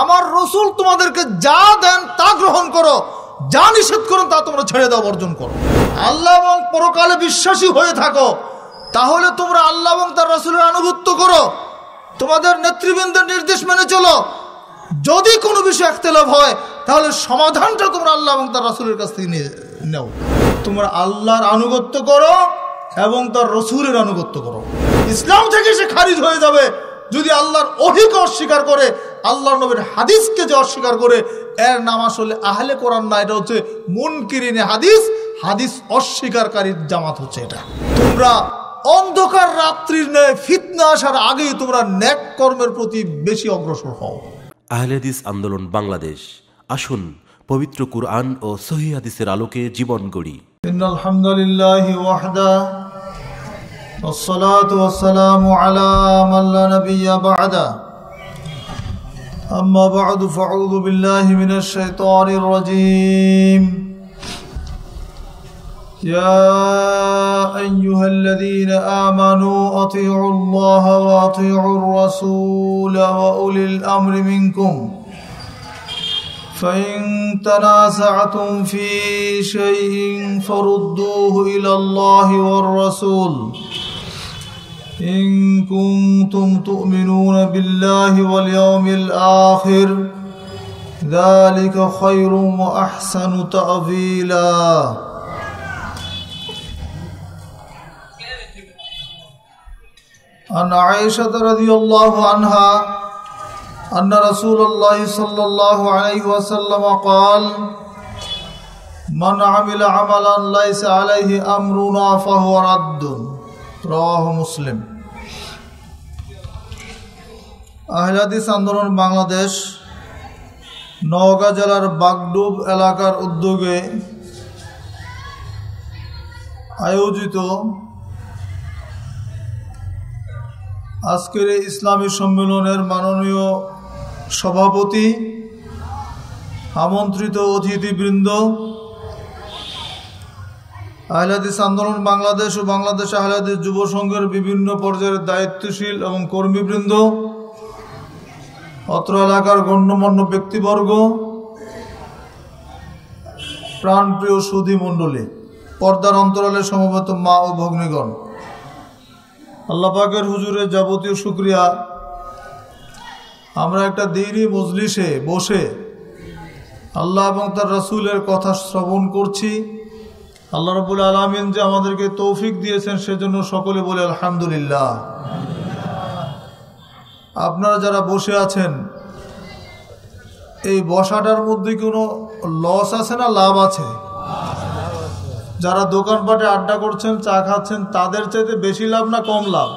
আমার রসুল তোমাদেরকে যা দেন তা গ্রহণ করো। যা নিষেধ করুন তা তোমরা ছেড়ে দাও, বর্জন করো। আল্লাহ এবং পরকালে বিশ্বাসী হয়ে থাকো। তাহলে তোমরা আল্লাহ এবং তার রসুলের আনুগত্য করো। তোমাদের নেতৃবৃন্দের নির্দেশ মেনে চলো। যদি কোনো বিষয় একতেলাভ হয়, তাহলে সমাধানটা তোমরা আল্লাহ এবং তার রসুলের কাছ থেকে নিয়ে নেও। তোমরা আল্লাহর আনুগত্য করো এবং তার রসুলের আনুগত্য করো। ইসলাম থেকে সে খারিজ হয়ে যাবে যদি আল্লাহর অহিকে অস্বীকার করে আল্লাহ নবীর হাদিসকে যে অস্বীকার করে এর নাম আসলে আহলে কোরআন না এটা হচ্ছে মুনকিরিনে হাদিস হাদিস অস্বীকারীর জামাত হচ্ছে এটা তোমরা অন্ধকার রাত্রির ন্যায় ফিতনা আসার আগেই তোমরা ন্যাক কর্মের প্রতি বেশি অগ্রসর হও আহলেদিস আন্দোলন বাংলাদেশ আসুন পবিত্র কুরআন ও সহি হাদিসের আলোকে জীবন গড়ি إن الحمد لله وحده والصلاة والسلام على من لا نبي بعده أما بعد فأعوذ بالله من الشيطان الرجيم. يا أيها الذين آمنوا أطيعوا الله وأطيعوا الرسول وأولي الأمر منكم. فإن تنازعتم في شيء فردوه إلى الله والرسول. إن كنتم تؤمنون بالله واليوم الآخر ذلك خير وأحسن تأويلا. عن عائشة رضي الله عنها أن رسول الله صلى الله عليه وسلم قال من عمل عملا ليس عليه أمرنا فهو رد. রহ মুসলিম। আহলাদিস আন্দোলন বাংলাদেশ, নওগাঁ জেলার বাগডুব এলাকার উদ্যোগে আয়োজিত আজকের ইসলামী সম্মেলনের মাননীয় সভাপতি, আমন্ত্রিত অতিথিবৃন্দ আহলাদিস আন্দোলন বাংলাদেশ ও বাংলাদেশ আহলাদিস যুব সংঘের বিভিন্ন পর্যায়ের দায়িত্বশীল এবং কর্মীবৃন্দ, অত্র এলাকার গণ্যমান্য ব্যক্তিবর্গ, প্রাণপ্রিয় সুধী মণ্ডলী, পর্দার অন্তরালে সমবেত মা ও ভগ্নীগণ। আল্লাপাকের হুজুরের যাবতীয় শুক্রিয়া। আমরা একটা দিনই মজলিসে বসে আল্লাহ এবং তার রসুলের কথা শ্রবণ করছি। আল্লাহ রবুল আলমিন যে আমাদেরকে তৌফিক দিয়েছেন সেজন্য সকলে বলে আলহামদুলিল্লাহ। আপনারা যারা বসে আছেন, এই বসাটার মধ্যে কোনো লস আছে না লাভ আছে? যারা দোকানপাটে আড্ডা করছেন, চা খাচ্ছেন, তাদের চাইতে বেশি লাভ না কম লাভ?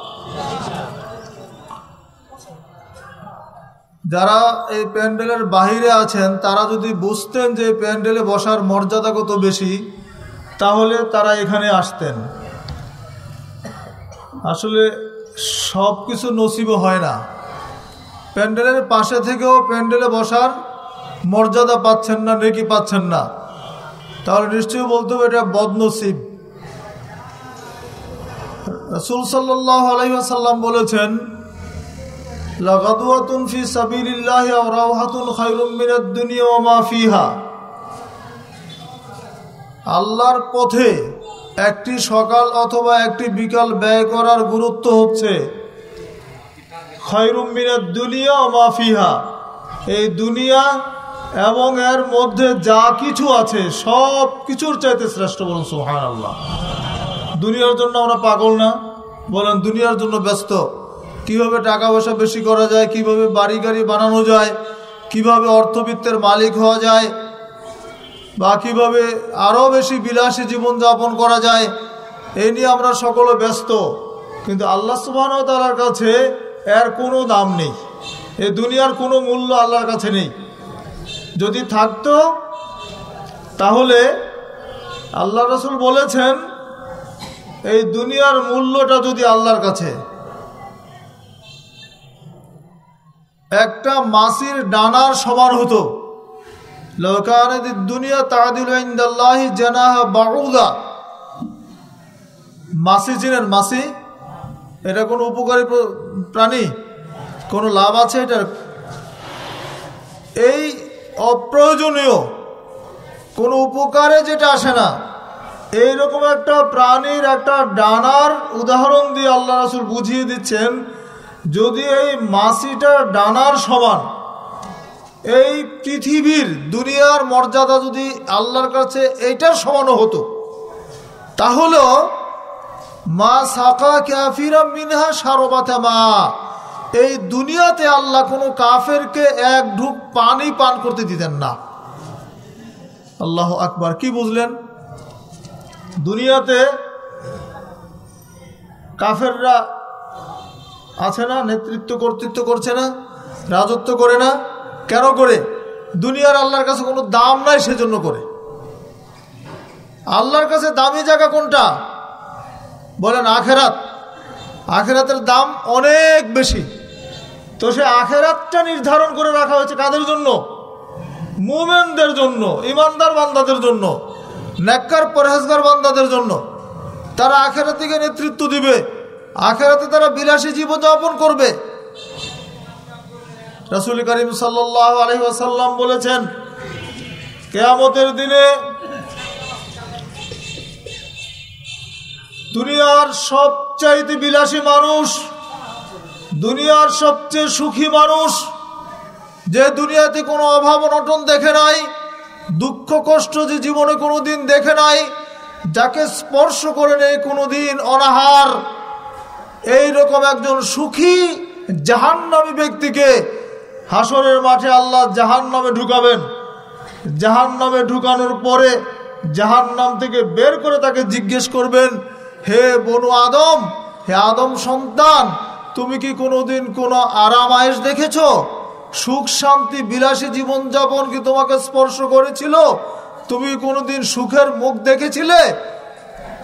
যারা এই প্যান্ডেলের বাহিরে আছেন, তারা যদি বুঝতেন যে প্যান্ডেলে বসার মর্যাদা কত বেশি তাহলে তারা এখানে আসতেন। আসলে সব কিছু নসিব হয় না। প্যান্ডেলের পাশে থেকেও প্যান্ডেলে বসার মর্যাদা পাচ্ছেন না, নেকি পাচ্ছেন না। তাহলে নিশ্চয়ই বলতে হবে এটা বদনসিব। রসুল বলেছেন, লাগাদুয়াতুন ফি সাবিলিল্লাহ আও রাওহাতুন খায়রুম মিনাদ দুনিয়া ওয়া মা ফিহা। আল্লাহর পথে একটি সকাল অথবা একটি বিকাল ব্যয় করার গুরুত্ব হচ্ছে। খয়রুম মিনাদ দুনিয়া ও মা এই দুনিয়া এবং এর মধ্যে যা কিছু আছে, সব কিছুর চাইতে শ্রেষ্ঠ বলুন সুহান আল্লাহ দুনিয়ার জন্য আমরা পাগল না বলেন দুনিয়ার জন্য ব্যস্ত। কীভাবে টাকা পয়সা বেশি করা যায়, কীভাবে বাড়ি গাড়ি বানানো যায়, কীভাবে অর্থবিত্তের মালিক হওয়া যায় বা কীভাবে আরও বেশি বিলাসী জীবনযাপন করা যায় এই নিয়ে আমরা সকলে ব্যস্ত। কিন্তু আল্লাহ সুবাহ তালার কাছে এর কোনো দাম নেই। এই দুনিয়ার কোনো মূল্য আল্লাহর কাছে নেই। যদি থাকতো, তাহলে আল্লাহ রসুল বলেছেন, এই দুনিয়ার মূল্যটা যদি আল্লাহর কাছে। একটা মাসির ডানার সমান হতো। দুনিয়া তাদিল জানাহ বাউদা মাসি চিনেন মাসি? এটা কোনো উপকারী প্রাণী? কোনো লাভ আছে এটার? এই অপ্রয়োজনীয়। কোনো উপকারে যেটা আসে না। এইরকম একটা প্রাণীর একটা ডানার উদাহরণ দিয়ে আল্লাহ রাসুল বুঝিয়ে দিচ্ছেন, যদি এই মাসিটা ডানার সমান এই পৃথিবীর দুনিয়ার মর্যাদা যদি আল্লাহর কাছে এইটার সমানও হতো, তাহলেও মা সাকা ক্যাফিরা মিনহা সারবাতা মা, এই দুনিয়াতে আল্লাহ কোনো কাফেরকে এক ঢুক পানি পান করতে দিতেন না। আল্লাহ আকবার, কি বুঝলেন? দুনিয়াতে কাফেররা আছে না, নেতৃত্ব কর্তৃত্ব করছে না, রাজত্ব করে না কেন করে? দুনিয়ার আল্লাহর কাছে কোনো দাম নাই সেজন্য করে। আল্লাহর কাছে দামি জায়গা কোনটা? বলেন আখেরাত। আখেরাতের দাম অনেক বেশি। তো সে আখেরাতটা নির্ধারণ করে রাখা হয়েছে কাদের জন্য? মুমেনদের জন্য, ইমানদার বান্দাদের জন্য, নেককার পরহেজগার বান্দাদের জন্য। তারা আখেরাত থেকে নেতৃত্ব দিবে। আখেরাতে তারা বিলাসী জীবনযাপন করবে। রাসুল করিম আসাল্লাম বলেছেন, কেয়ামতের দিনে দুনিয়ার সবচাইতে বিলাসী মানুষ, দুনিয়ার সবচেয়ে সুখী মানুষ, যে দুনিয়াতে কোনো অভাব অনটন দেখে নাই, দুঃখ কষ্ট যে জীবনে কোনো দিন দেখে নাই, যাকে স্পর্শ করে নেই কোনো দিন অনাহার, এইরকম একজন সুখী জাহান্নামী ব্যক্তিকে হাসরের মাঠে আল্লাহ জাহান নামে ঢুকাবেন। জাহান নামে ঢুকানোর পরে জাহান নাম থেকে বের করে তাকে জিজ্ঞেস করবেন, হে বনু আদম, হে আদম সন্তান, তুমি কি কোনোদিন কোনো আরাম আয়েস দেখেছ? সুখ, শান্তি, বিলাসী জীবনযাপন কি তোমাকে স্পর্শ করেছিল? তুমি কোনোদিন সুখের মুখ দেখেছিলে?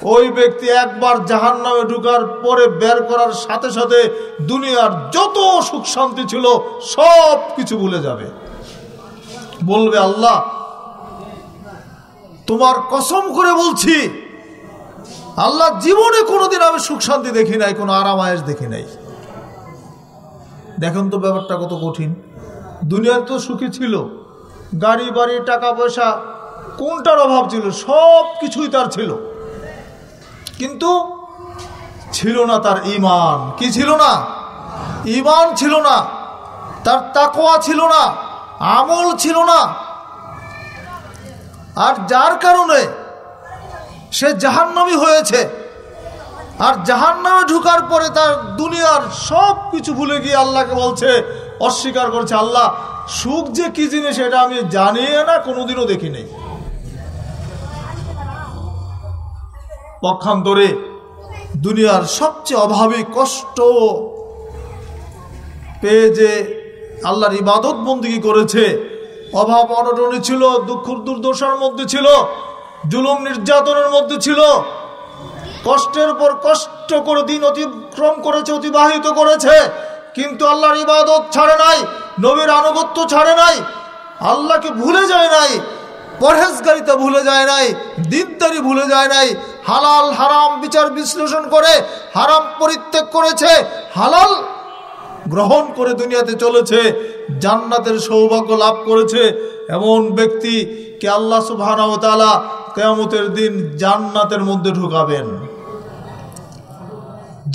ওই ব্যক্তি একবার জাহান নামে ঢুকার পরে বের করার সাথে সাথে দুনিয়ার যত সুখ শান্তি ছিল, সব কিছু ভুলে যাবে। বলবে, আল্লাহ, তোমার কসম করে বলছি, আল্লাহ জীবনে কোনোদিন আমি সুখ শান্তি দেখি নাই, কোনো আরাম আয়েস দেখি নাই। দেখেন তো ব্যাপারটা কত কঠিন। দুনিয়ার তো সুখী ছিল, গাড়ি, বাড়ি, টাকা পয়সা, কোনটার অভাব ছিল, সব কিছুই তার ছিল। কিন্তু ছিল না তার ইমান কি ছিল না? ইমান ছিল না। তার তাকোয়া ছিল না। আমল ছিল না। আর যার কারণে সে জাহান্নামি হয়েছে। আর জাহান্নামে ঢুকার পরে তার দুনিয়ার সব কিছু ভুলে গিয়ে আল্লাহকে বলছে, অস্বীকার করছে, আল্লাহ, সুখ যে কি জিনিস, এটা আমি জানি না, কোনোদিনও দেখি নেই পক্ষান্তরে দুনিয়ার সবচেয়ে অভাবী কষ্ট পেয়ে যে আল্লাহর ইবাদত বন্দিগি করেছে। অভাব অনটনে ছিল দুঃখ দুর্দশার মধ্যে ছিল, জুলুম নির্যাতনের মধ্যে ছিল। কষ্টের পর কষ্ট করে দিন অতিক্রম করেছে, অতিবাহিত করেছে। কিন্তু আল্লাহর ইবাদত ছাড়ে নাই, নবীর আনুগত্য ছাড়ে নাই, আল্লাহকে ভুলে যায় নাই, পরহেজগারিতা ভুলে যায় নাই, দিনদারি ভুলে যায় নাই হালাল, হারাম বিচার বিশ্লেষণ করে, হারাম পরিত্যাগ করেছে, হালাল গ্রহণ করে দুনিয়াতে চলেছে, জান্নাতের সৌভাগ্য লাভ করেছে। এমন ব্যক্তি কে আল্লাহ সুবাহ কেয়ামতের দিন জান্নাতের মধ্যে ঢুকাবেন।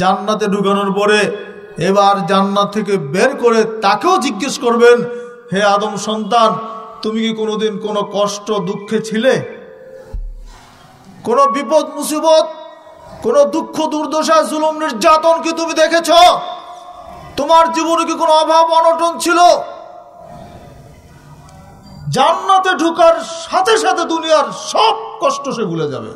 জান্নাতে ঢুকানোর পরে এবার জান্নাত থেকে বের করে তাকেও জিজ্ঞেস করবেন, হে আদম সন্তান, তুমি কি কোনোদিন কোনো কষ্ট, দুঃখে ছিলে? কোনো বিপদ, মুসিবত, কোনো দুঃখ, দুর্দশা, জুলুম, নির্যাতন কি তুমি দেখেছ? তোমার জীবনে কি কোনো অভাব, অনটন ছিল? জান্নাতে ঢুকার সাথে সাথে দুনিয়ার সব কষ্ট সে ভুলে যাবে।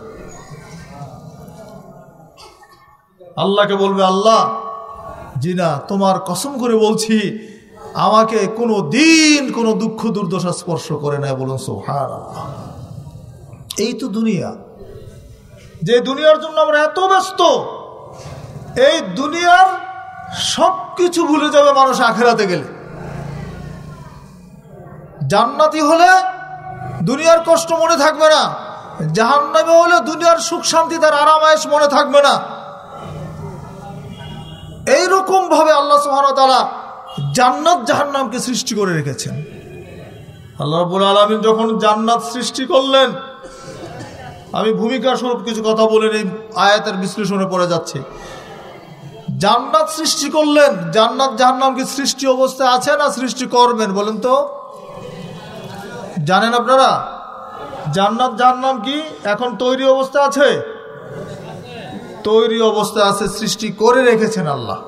আল্লাহকে বলবে, আল্লাহ জি না তোমার কসম করে বলছি, আমাকে কোনো দিন কোনো দুঃখ, দুর্দশা স্পর্শ করে না বলুন সোহার এই তো দুনিয়া। যে দুনিয়ার জন্য আমরা এত ব্যস্ত, এই দুনিয়ার সব কিছু ভুলে যাবে মানুষ আখেরাতে গেলে। জান্নাতি হলে দুনিয়ার কষ্ট মনে থাকবে না, জাহান্নামে হলে দুনিয়ার সুখ শান্তি তার আরামায়েশ মনে থাকবে না। এইরকম ভাবে আল্লাহ সুহান তালা জান্নাত জাহান্নামকে সৃষ্টি করে রেখেছেন। আল্লাহ রাব্বুল আলামিন যখন জান্নাত সৃষ্টি করলেন আমি ভূমিকা স্বরূপ কিছু কথা বলে এই আয়াতের বিশ্লেষণে পড়ে যাচ্ছে। জান্নাত সৃষ্টি করলেন, জান্নাত জাহান্নাম কি সৃষ্টি অবস্থায় আছে না সৃষ্টি করবেন বলেন তো? জানেন আপনারা? জান্নাত জাহান্নাম কি এখন তৈরি অবস্থা আছে? তৈরি অবস্থায় আছে, সৃষ্টি করে রেখেছেন আল্লাহ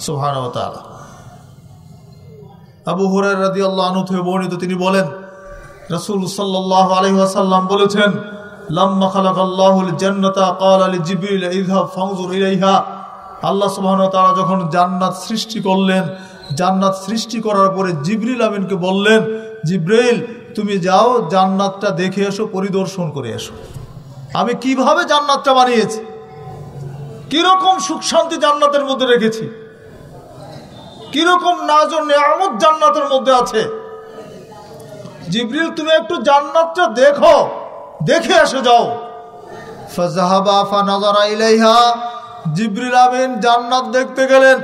সুহান আবু হুরার রাদি আল্লাহ হয়ে বর্ণিত তিনি বলেন, রসুল সাল্লাহ আলহাসাল্লাম বলেছেন লাম্মা খালাক আল্লাহুল জান্নাতা কাল আলী জিবিল ইযহাব ফানজুর ইলাইহা। আল্লাহ সুবহানাহু ওয়া তাআলা যখন জান্নাত সৃষ্টি করলেন, জান্নাত সৃষ্টি করার পরে জিবরিল আমিনকে বললেন জিব্রাইল তুমি যাও, জান্নাতটা দেখে এসো, পরিদর্শন করে এসো। আমি কীভাবে জান্নাতটা বানিয়েছি? কীরকম সুখ শান্তি জান্নাতের মধ্যে রেখেছি? কীরকম নাজর নেয়ামত জান্নাতের মধ্যে আছে? জিবরিল, তুমি একটু জান্নাতটা দেখো। দেখে এসে যাও। ফাজাহাবা ফানাজারা ইলাইহা, জিবরিল আমিন জান্নাত দেখতে গেলেন।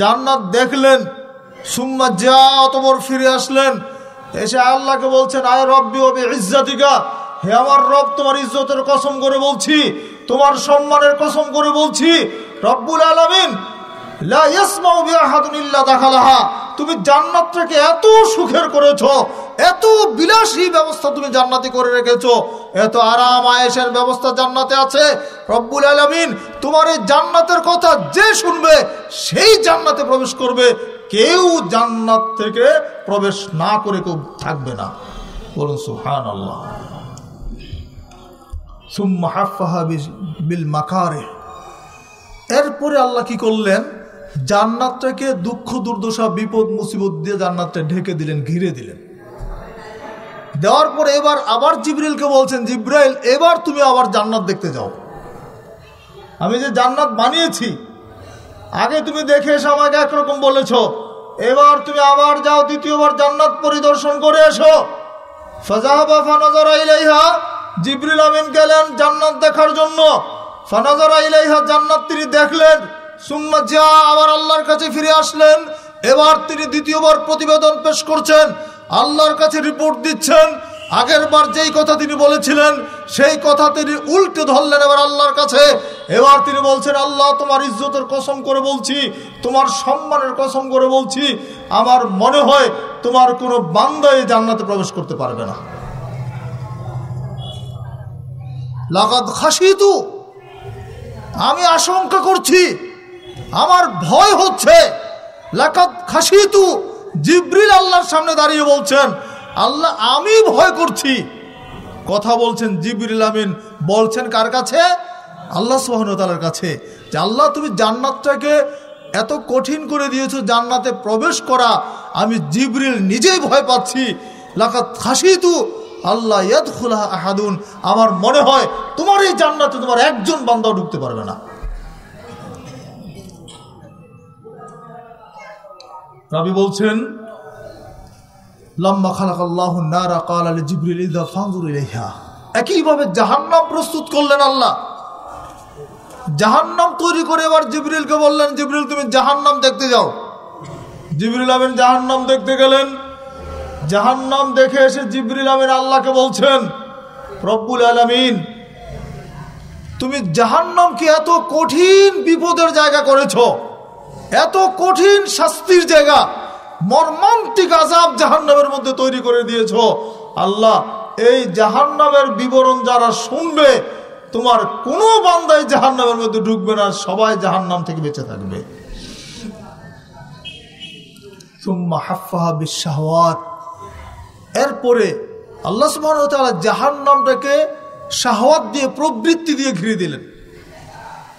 জান্নাত দেখলেন, সুম্মা যা অতবর ফিরে আসলেন। এসে আল্লাহকে বলছেন, আয় রব্বি ওবি ইজ্জাতিকা হে আমার রব, তোমার ইজ্জতের কসম করে বলছি, তোমার সম্মানের কসম করে বলছি, রব্বুল আলামিন লা ইয়াসমাউ বিআহাদুন ইল্লা দাখালাহা তুমি জান্নাতটাকে এত সুখের করেছ, এত বিলাসী ব্যবস্থা তুমি জান্নাতি করে রেখেছো, এত আরাম আয়েশের ব্যবস্থা জান্নাতে আছে। রব্বুল আলামিন তোমার এই জান্নাতের কথা যে শুনবে, সেই জান্নাতে প্রবেশ করবে। কেউ জান্নাত থেকে প্রবেশ না করে কেউ থাকবে না। বলুন সুহান আল্লাহ সুম্মা হাফাহা বিল মাকারে এরপরে আল্লাহ কি করলেন? জান্নাতটাকে দুঃখ, দুর্দশা, বিপদ, মুসিবত দিয়ে জান্নাতটা ঢেকে দিলেন, ঘিরে দিলেন। দেওয়ার পরে এবার আবার জিব্রাইলকে বলছেন, জিব্রাইল, এবার তুমি আবার জান্নাত দেখতে যাও। আমি যে জান্নাত বানিয়েছি, আগে তুমি দেখে এসে আমাকে একরকম বলেছ, এবার তুমি আবার যাও, দ্বিতীয়বার জান্নাত পরিদর্শন করে এসো। ফাজাহাবা ফানাজারা ইলাইহা জিব্রিল আমিন গেলেন জান্নাত দেখার জন্য। ফানাজারা ইলাইহা জান্নাত তিনি দেখলেন। সুম্মা যা আবার আল্লাহর কাছে ফিরে আসলেন। এবার তিনি দ্বিতীয়বার প্রতিবেদন পেশ করছেন। আল্লাহর কাছে রিপোর্ট দিচ্ছেন। আগের বার যেই কথা তিনি বলেছিলেন, সেই কথা তিনি উল্টে ধরলেন এবার আল্লাহর কাছে। এবার তিনি বলছেন, আল্লাহ, তোমার ইজ্জতের কসম করে বলছি, তোমার সম্মানের কসম করে বলছি, আমার মনে হয় তোমার কোনো বান্দা এই জান্নাতে প্রবেশ করতে পারবে না। লাগাত খাসিতু আমি আশঙ্কা করছি আমার ভয় হচ্ছে। লাকাত খাসিতু জিব্রিল আল্লাহর সামনে দাঁড়িয়ে বলছেন, আল্লাহ, আমি ভয় করছি। কথা বলছেন জিবরিল আমিন। বলছেন কার কাছে? আল্লাহ সোহানতালার কাছে। যে আল্লাহ, তুমি জান্নাতটাকে এত কঠিন করে দিয়েছ, জান্নাতে প্রবেশ করা, আমি জিবরিল নিজেই ভয় পাচ্ছি। লাকাত খাসিতু আল্লাহ ইয়াদ খুলা আহাদুন। আমার মনে হয়, তোমার এই জান্নাতে তোমার একজন বান্দাও ঢুকতে পারবে না। রবি বলছেন লম্বা খালাক আল্লাহ নারা কাল আলী জিবরিল ইদা ফাঙ্গুর ইলাইহা। একইভাবে জাহান্নাম প্রস্তুত করলেন আল্লাহ। জাহান্নাম তৈরি করে এবার জিবরিলকে বললেন, জিবরিল, তুমি জাহান্নাম দেখতে যাও। জিবরিল আমিন জাহান্নাম দেখতে গেলেন। জাহান্নাম দেখে এসে জিবরিল আমিন আল্লাহকে বলছেন, রব্বুল আলমিন, তুমি জাহান্নামকে এত কঠিন বিপদের জায়গা করেছ। এত কঠিন শাস্তির জায়গা, মর্মান্তিক আজাব জাহান্নামের মধ্যে তৈরি করে দিয়েছ। আল্লাহ, এই জাহান্নামের বিবরণ যারা শুনবে, তোমার কোনো বান্দাই জাহান্নামের মধ্যে ঢুকবে না, সবাই জাহান্নাম থেকে বেঁচে থাকবে। এরপরে আল্লাহ সুবাহ জাহান্নামটাকে শাহওয়াত দিয়ে প্রবৃত্তি দিয়ে ঘিরে দিলেন।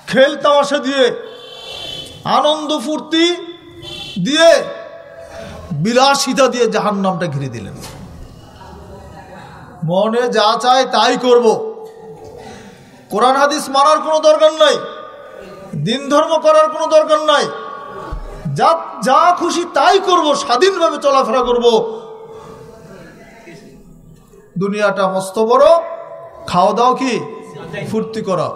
খেল তামাশা দিয়ে আনন্দ ফুর্তি দিয়ে বিলাসিতা দিয়ে জাহান নামটা ঘিরে দিলেন। মনে যা চায় তাই করব। কোরআন হাদিস মানার কোনো দরকার নাই, দিন ধর্ম করার কোনো দরকার নাই। যা যা খুশি তাই করব, স্বাধীনভাবে চলাফেরা করব। দুনিয়াটা মস্ত বড়, খাওয়া দাওয়া কি? ফুর্তি করা।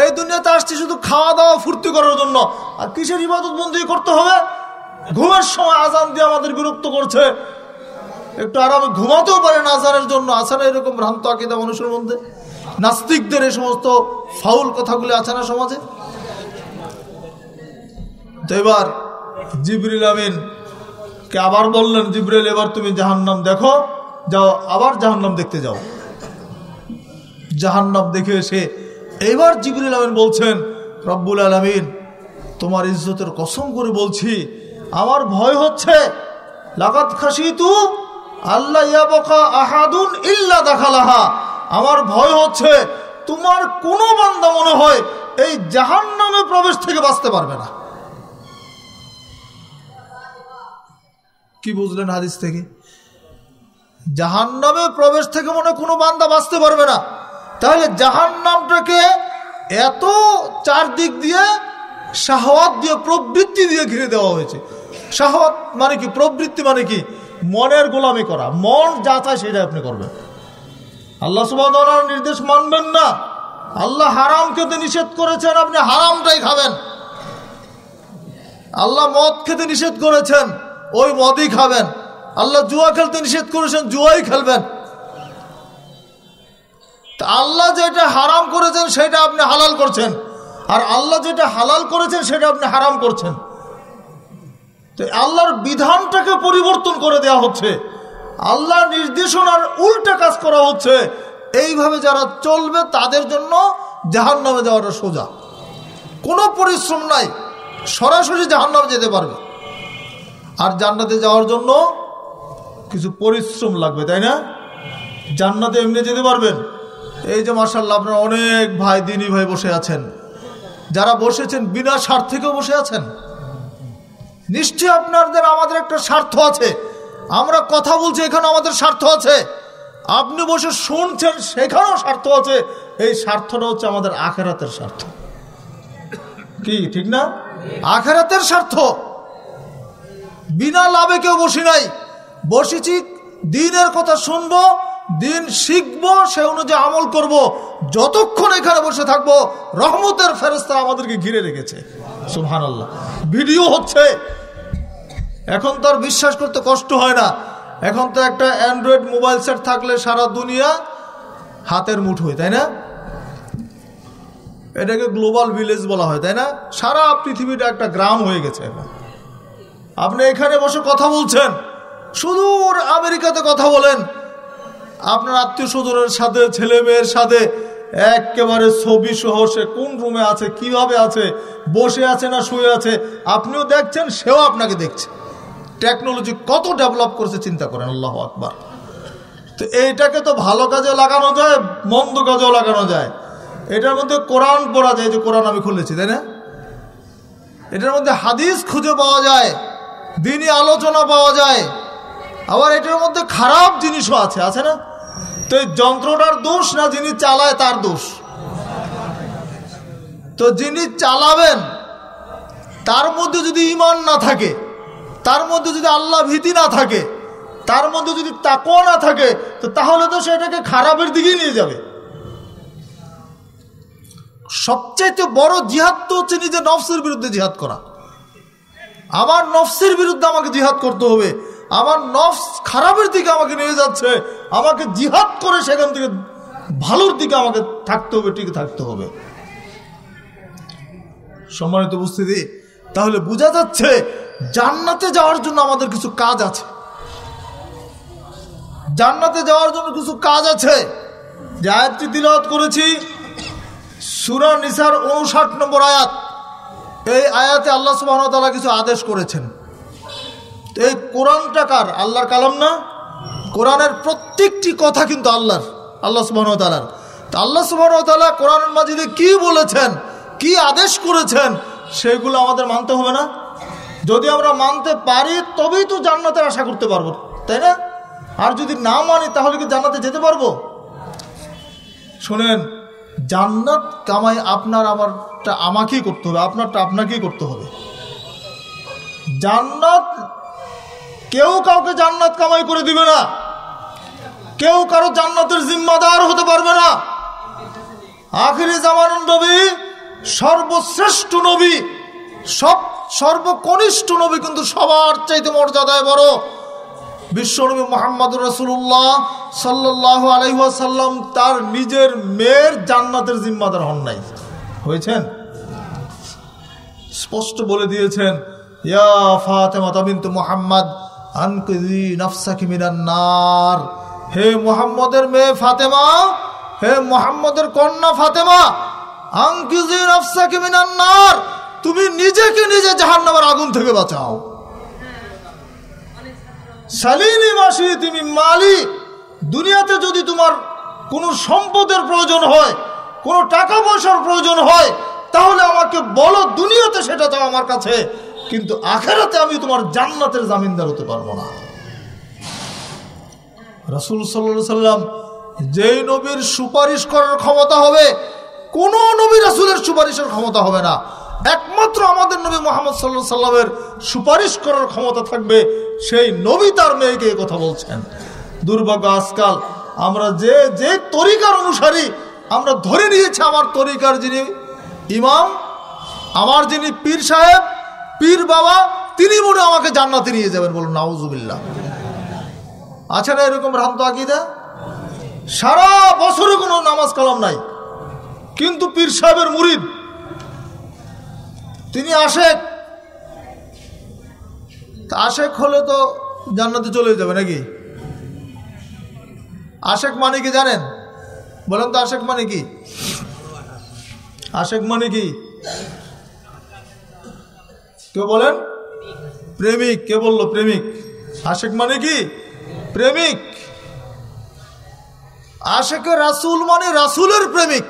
এই দুনিয়াতে আসছি শুধু খাওয়া দাওয়া ফুর্তি করার জন্য। আর কিসের ইবাদত বন্দি করতে হবে? ঘুমের সময় আজান দিয়ে আমাদের বিরক্ত করছে। একটু আরামে ঘুমাতেও পারে না আসারের জন্য। আসারে এরকম ভ্রান্ত আকিদা মানুষের মধ্যে? নাস্তিকদের এই সমস্ত ফাউল কথাগুলি আছে না সমাজে? তো এবার জিবরিল আমিন কে আবার বললেন, জিবরিল, এবার তুমি জাহান্নাম দেখো। যাও, আবার জাহান্নাম দেখতে যাও। জাহান্নাম দেখে এসে এবার জিবরিল আমিন বলছেন, রব্বুল আলমিন, তোমার ইজ্জতের কসম করে বলছি, আমার ভয় হচ্ছে, লাগাত খাসি তু আল্লাহ ইয়াবকা আহাদুন ইল্লা দেখালাহা। আমার ভয় হচ্ছে, তোমার কোনো বান্দা মনে হয় এই জাহান্নামে প্রবেশ থেকে বাঁচতে পারবে না। কি বুঝলেন হাদিস থেকে? জাহান্নামে প্রবেশ থেকে মনে কোনো বান্দা বাঁচতে পারবে না। তাহলে জাহান্নামটাকে এত চারদিক দিয়ে শাহওয়াত দিয়ে প্রবৃত্তি দিয়ে ঘিরে দেওয়া হয়েছে। শাহওয়াত মানে কি? প্রবৃত্তি মানে কি? মনের গোলামি করা। মন যা চায় সেটা আপনি করবেন। আল্লাহ সুবাহ নির্দেশ মানবেন না। আল্লাহ হারাম খেতে নিষেধ করেছেন, আপনি হারামটাই খাবেন। আল্লাহ মদ খেতে নিষেধ করেছেন, ওই মদই খাবেন। আল্লাহ জুয়া খেলতে নিষেধ করেছেন, জুয়াই খেলবেন। তা আল্লাহ যেটা হারাম করেছেন, সেটা আপনি হালাল করছেন। আর আল্লাহ যেটা হালাল করেছেন, সেটা আপনি হারাম করছেন। তো আল্লাহর বিধানটাকে পরিবর্তন করে দেওয়া হচ্ছে। আল্লাহর নির্দেশনার উল্টা কাজ করা হচ্ছে। এইভাবে যারা চলবে, তাদের জন্য জাহান নামে যাওয়াটা সোজা। কোনো পরিশ্রম নাই, সরাসরি জাহান নামে যেতে পারবে। আর জান্নাতে যাওয়ার জন্য কিছু পরিশ্রম লাগবে, তাই না? জান্নাতে এমনি যেতে পারবেন। এই যে মার্শাল্লাহ আপনার অনেক ভাই, দিনী ভাই বসে আছেন। যারা বসেছেন বিনা স্বার্থেকেও বসে আছেন। নিশ্চয়ই আপনাদের আমাদের একটা স্বার্থ আছে। আমরা কথা বলছি এখানে আমাদের স্বার্থ আছে। আপনি বসে শুনছেন, সেখানেও স্বার্থ আছে। এই স্বার্থটা হচ্ছে আমাদের আখেরাতের স্বার্থ। কি, ঠিক না? আখেরাতের স্বার্থ। বিনা লাভে কেউ বসি নাই। বসেছি, দিনের কথা শুনব দিন শিখব, সে অনুযায়ী আমল করব। যতক্ষণ এখানে বসে থাকব, রহমতের ফেরস্তা আমাদেরকে ঘিরে রেখেছে। সুহান ভিডিও হচ্ছে, এখন তো আর বিশ্বাস করতে কষ্ট হয় না। এখন তো একটা অ্যান্ড্রয়েড মোবাইল সেট থাকলে সারা দুনিয়া হাতের মুঠোয়, তাই না? এটাকে গ্লোবাল ভিলেজ বলা হয়, তাই না? সারা পৃথিবীটা একটা গ্রাম হয়ে গেছে এখন। আপনি এখানে বসে কথা বলছেন, সুদূর আমেরিকাতে কথা বলেন। আপনার আত্মীয় স্বজনের সাথে, ছেলে মেয়ের সাথে, একেবারে ছবি সহ সে কোন রুমে আছে, কীভাবে আছে, বসে আছে না শুয়ে আছে, আপনিও দেখছেন, সেও আপনাকে দেখছে। টেকনোলজি কত ডেভেলপ করছে, চিন্তা করেন, আল্লাহ আকবার। তো এইটাকে তো ভালো কাজে লাগানো যায়, মন্দ কাজেও লাগানো যায়। এটার মধ্যে কোরআন পড়া যায় যে কোরআন আমি খুলেছি, তাই না? এটার মধ্যে হাদিস খুঁজে পাওয়া যায় দিনই আলোচনা পাওয়া যায়, আবার এটার মধ্যে খারাপ জিনিসও আছে আছে না? তো এই যন্ত্রটার দোষ না যিনি চালায় তার দোষ? তো যিনি চালাবেন, তার মধ্যে যদি ইমান না থাকে, তার মধ্যে যদি আল্লাহ ভীতি না থাকে, তার মধ্যে যদি তাকও না থাকে, তো তাহলে তো সেটাকে খারাপের দিকেই নিয়ে যাবে। সবচাইতে বড় জিহাদ তো হচ্ছে নিজের নফসের বিরুদ্ধে জিহাদ করা। আমার নফসের বিরুদ্ধে আমাকে জিহাদ করতে হবে। আমার নফস খারাপের দিকে আমাকে নিয়ে যাচ্ছে। আমাকে জিহাদ করে সেখান থেকে ভালোর দিকে আমাকে থাকতে হবে, টিকে থাকতে হবে। সম্মানিত উপস্থিতি, তাহলে বোঝা যাচ্ছে জান্নাতে যাওয়ার জন্য আমাদের কিছু কাজ আছে। জান্নাতে যাওয়ার জন্য কিছু কাজ আছে। যে আয়াতটি তিলাওয়াত করেছি, সুরা নিসার উনষাট নম্বর আয়াত। এই আয়াতে আল্লাহ সুবাহতালা কিছু আদেশ করেছেন। এই কোরআনটা কার? আল্লাহর কালাম না? কোরআনের প্রত্যেকটি কথা কিন্তু আল্লাহর, আল্লাহ সুবাহতালার তা আল্লাহ সুবাহতালা কোরআন মাজিদে কি বলেছেন, কি আদেশ করেছেন, সেগুলো আমাদের মানতে হবে না। যদি আমরা মানতে পারি, তবেই তো জান্নাতের আশা করতে পারব, তাই না? আর যদি না মানি, তাহলে কি জান্নাতে যেতে পারব? শোনেন, জান্নাত কামাই আপনার আমারটা আমাকেই করতে হবে, আপনারটা আপনাকেই করতে হবে। জান্নাত কেউ কাউকে জান্নাত কামাই করে দিবে না। কেউ কারও জান্নাতের জিম্মাদার হতে পারবে না। আখিরি জামানুন নবী সর্বশ্রেষ্ঠ নবী, সব সর্বকনিষ্ঠ নবী কিন্তু সবার চাইতে মর্যাদায় বড়। বিশ্বনবী মোহাম্মদ রসুল্লাহ সাল্লাহ আলহাসাল্লাম তার নিজের মেয়ের জান্নাতের জিম্মাদার হন নাই। হয়েছেন? স্পষ্ট বলে দিয়েছেন, ইয়া ফাতেমা তাবিন্তু মোহাম্মদ আনকুদি নফসাকি মিনান্নার হে মোহাম্মদের মেয়ে ফাতেমা, হে মোহাম্মদের কন্যা ফাতেমা, আনকুজি নফসাকি মিনান্নার তুমি নিজেকে নিজে জাহান্নামের আগুন থেকে বাঁচাও। শালিনী মাসি, তুমি মালি। দুনিয়াতে যদি তোমার কোনো সম্পদের প্রয়োজন হয়, কোনো টাকা পয়সার প্রয়োজন হয়, তাহলে আমাকে বলো দুনিয়াতে সেটা তো আমার কাছে। কিন্তু আখেরাতে আমি তোমার জান্নাতের জামিনদার হতে পারব না। রাসুল সাল্লা সাল্লাম যেই নবীর সুপারিশ করার ক্ষমতা হবে, কোন নবী রাসুলের সুপারিশের ক্ষমতা হবে না। একমাত্র আমাদের নবী মোহাম্মদ সাল্লাহ সাল্লামের সুপারিশ করার ক্ষমতা থাকবে, সেই নবী তার মেয়েকে কথা বলছেন। দুর্ভাগ্য, আজকাল আমরা যে যে তরিকার অনুসারী আমরা ধরে নিয়েছি আমার তরিকার যিনি ইমাম, আমার যিনি পীর সাহেব পীর বাবা, তিনি মনে আমাকে জান্নাতে নিয়ে যাবেন বলুন, নাউজুবিল্লাহ। আছে না এরকম ভ্রান্ত আকিদা? সারা বছরে কোনো নামাজ কালাম নাই। কিন্তু পীর সাহেবের মুরিদ, তিনি আশেক। আশেক হলে তো জান্নাতে চলে যাবে নাকি? আশেক মানে কি জানেন? বলেন তো আশেক মানে কি? আশেক মানে কি? কেউ বলেন? প্রেমিক। কে বলল প্রেমিক? আশেক মানে কি? প্রেমিক। আশেকে রাসুল মানে রাসুলের প্রেমিক।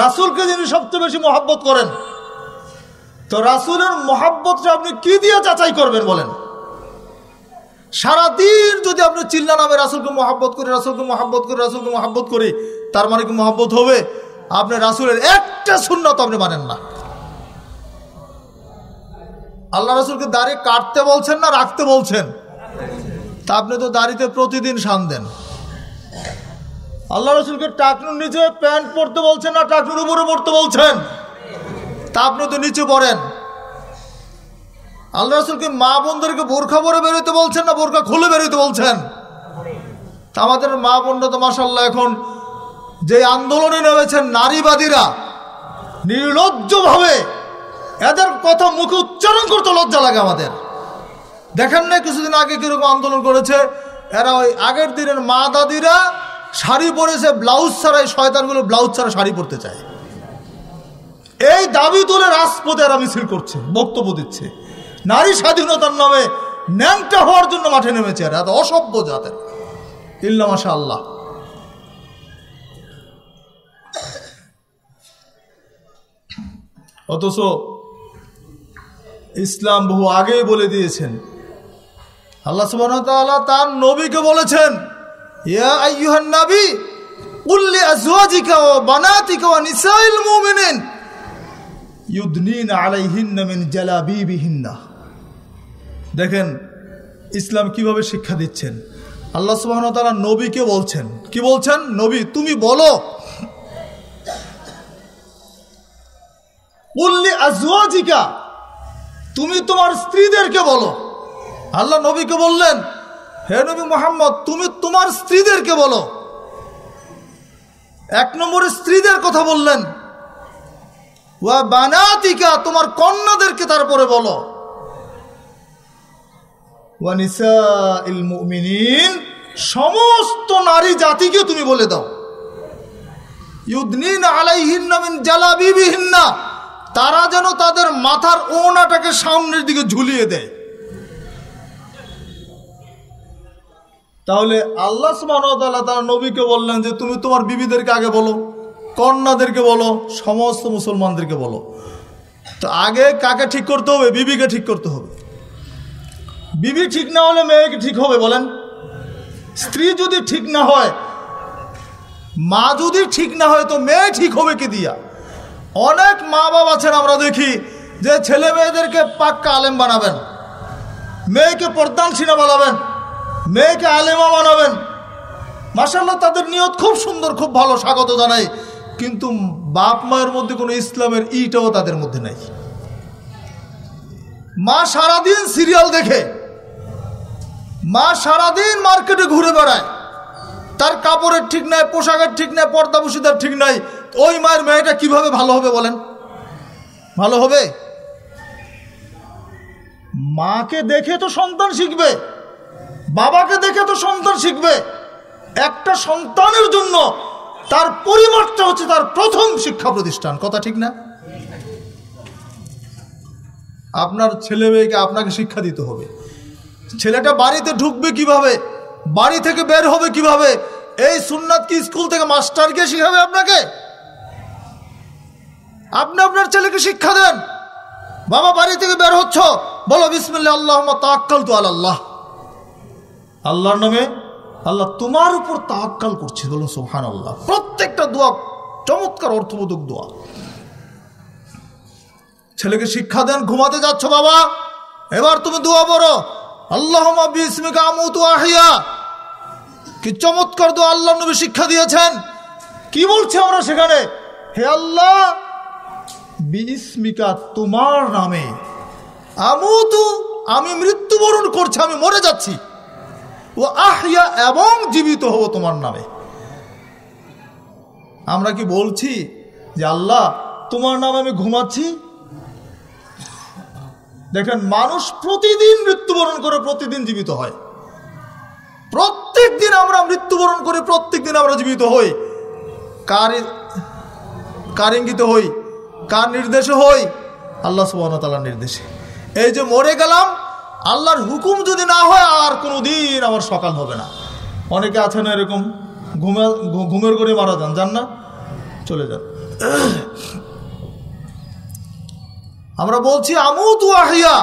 রাসুলকে যিনি সবচেয়ে বেশি মহাব্বত করেন, তো রাসুলের মহাব্বতটা আপনি কি দিয়ে যাচাই করবেন বলেন? সারাদিন যদি আপনি চিল্লা নামে রাসুলকে মহাব্বত করে, রাসুলকে মহাব্বত করে, রাসুলকে মহাব্বত করি, তার মানে কি মহাব্বত হবে? আপনি রাসুলের একটা শূন্যত আপনি মানেন না। আল্লাহ রাসুলকে দাড়ি কাটতে বলছেন না রাখতে বলছেন? তা আপনি তো দাড়িতে প্রতিদিন শান দেন। আল্লাহ রসুলকে টাকনুর নিচে প্যান্ট পরতে বলছেন না টাকনুর উপরে পড়তে বলছেন? তা আপনি তো নিচে পড়েন। আল্লাহ রসুলকে মা বোনদেরকে বোরখা পরে বেরোতে বলছেন না বোরখা খুলে বেরোতে বলছেন? তা আমাদের মা বোনরা তো মাসাল্লাহ এখন যে আন্দোলনে নেমেছেন নারীবাদীরা, নির্লজ্জভাবে এদের কথা মুখে উচ্চারণ করতে লজ্জা লাগে আমাদের। দেখেন না কিছুদিন আগে কীরকম আন্দোলন করেছে? এরা ওই আগের দিনের মা দাদিরা শাড়ি পরেছে, ব্লাউজ ছাড়াই শয়তানগুলো ব্লাউজ ছাড়া শাড়ি পরতে চায়। এই দাবি তুলে রাজপথে এরা মিছিল করছে, বক্তব্য দিচ্ছে। নারী স্বাধীনতার নামে ন্যাংটা হওয়ার জন্য মাঠে নেমেছে এরা, এত অসভ্য জাতের। ইল্লা মাসা আল্লাহ অথচ ইসলাম বহু আগেই বলে দিয়েছেন। আল্লাহ সুবাহ তার নবীকে বলেছেন বানাতিকা ওয়া নিসাইল দেখেন, ইসলাম কীভাবে শিক্ষা দিচ্ছেন? আল্লাহ ওয়া তাআলা নবীকে বলছেন। কি বলছেন? নবী, তুমি বলো। কুল্লি আজওয়াজিকা তুমি তোমার স্ত্রীদেরকে বলো। আল্লাহ নবীকে বললেন, হে নবী মোহাম্মদ, তুমি তোমার স্ত্রীদেরকে বলো। এক নম্বরে স্ত্রীদের কথা বললেন, ওয়া বানাতিকা, তোমার কন্যাদেরকে তারপরে বলো। ইল সমস্ত নারী জাতিকে তুমি বলে দাও। ইউদনিন আলাইহিন্না মিন জালাবিবিহিন্না। তারা যেন তাদের মাথার ওনাটাকে সামনের দিকে ঝুলিয়ে দেয়। তাহলে আল্লাহ সুবাহতাল্লাহ তার নবীকে বললেন যে, তুমি তোমার বিবিদেরকে আগে বলো, কন্যাদেরকে বলো, সমস্ত মুসলমানদেরকে বলো। তো আগে কাকে ঠিক করতে হবে? বিবিকে ঠিক করতে হবে। বিবি ঠিক না হলে মেয়েকে ঠিক হবে বলেন। স্ত্রী যদি ঠিক না হয়, মা যদি ঠিক না হয়, তো মেয়ে ঠিক হবে কি দিয়া? অনেক মা বাবা আছেন আমরা দেখি, যে ছেলে মেয়েদেরকে পাক্কা আলেম বানাবেন, মেয়েকে প্রধান সিনা বানাবেন, মেয়েকে আলেমা বানাবেন। মাসাল্লাহ তাদের নিয়ত খুব সুন্দর, খুব ভালো, স্বাগত জানাই। কিন্তু বাপ মায়ের মধ্যে কোনো ইসলামের ইটাও তাদের মধ্যে নেই। মা সারাদিন সিরিয়াল দেখে, মা সারাদিন মার্কেটে ঘুরে বেড়ায়। তার কাপড়ের ঠিক নাই, পোশাকের ঠিক নাই পর্দা বসিদার ঠিক নাই ওই মায়ের মেয়েটা কীভাবে ভালো হবে বলেন? ভালো হবে? মাকে দেখে তো সন্তান শিখবে। বাবাকে দেখে তো সন্তান শিখবে। একটা সন্তানের জন্য তার পরিবারটা হচ্ছে তার প্রথম শিক্ষা প্রতিষ্ঠান। কথা ঠিক না? আপনার ছেলে মেয়েকে আপনাকে শিক্ষা দিতে হবে। ছেলেটা বাড়িতে ঢুকবে কীভাবে? বাড়ি থেকে বের হবে কীভাবে? এই সুন্নাত কি স্কুল থেকে মাস্টারকে শিখাবে আপনাকে? আপনি আপনার ছেলেকে শিক্ষা দেন। বাবা বাড়ি থেকে বের হচ্ছ, বলো বিসমিল্লা আল্লাহ তাক্কাল তো আল্লাহ আল্লাহর নামে আল্লাহ তোমার উপর তাক্কাল করছে, বলো সোহান আল্লাহ প্রত্যেকটা দোয়া চমৎকার, অর্থবোধক দোয়া। ছেলেকে শিক্ষা দেন, ঘুমাতে যাচ্ছ, বাবা। এবার তুমি দোয়া বলো আল্লাহ বিসমিকা আমুতু আহিয়া। কি চমৎকার দোয়া আল্লাহ নবী শিক্ষা দিয়েছেন। কি বলছে আমরা সেখানে? হে আল্লাহ বিস্মিকা তোমার নামে। আমু তো আমি মৃত্যুবরণ করছি, আমি মরে যাচ্ছি। ও আহিয়া এবং জীবিত হব তোমার নামে। আমরা কি বলছি যে আল্লাহ, তোমার নামে আমি ঘুমাচ্ছি? দেখেন, মানুষ প্রতিদিন মৃত্যুবরণ করে, প্রতিদিন জীবিত হয়। প্রত্যেক দিন আমরা মৃত্যুবরণ করে প্রত্যেক দিন আমরা জীবিত হই। কার কার ইঙ্গিত হই। কার নির্দেশে হই? আল্লাহ সুবাহতালার নির্দেশে। এই যে মরে গেলাম, আল্লাহর হুকুম যদি না হয়, আর কোনো দিন আমার সকাল হবে না। অনেকে আছে না এরকম, ঘুমে, ঘুমের করে মারা যান যান না? চলে যান। আমরা বলছি আমু তু আহিয়া,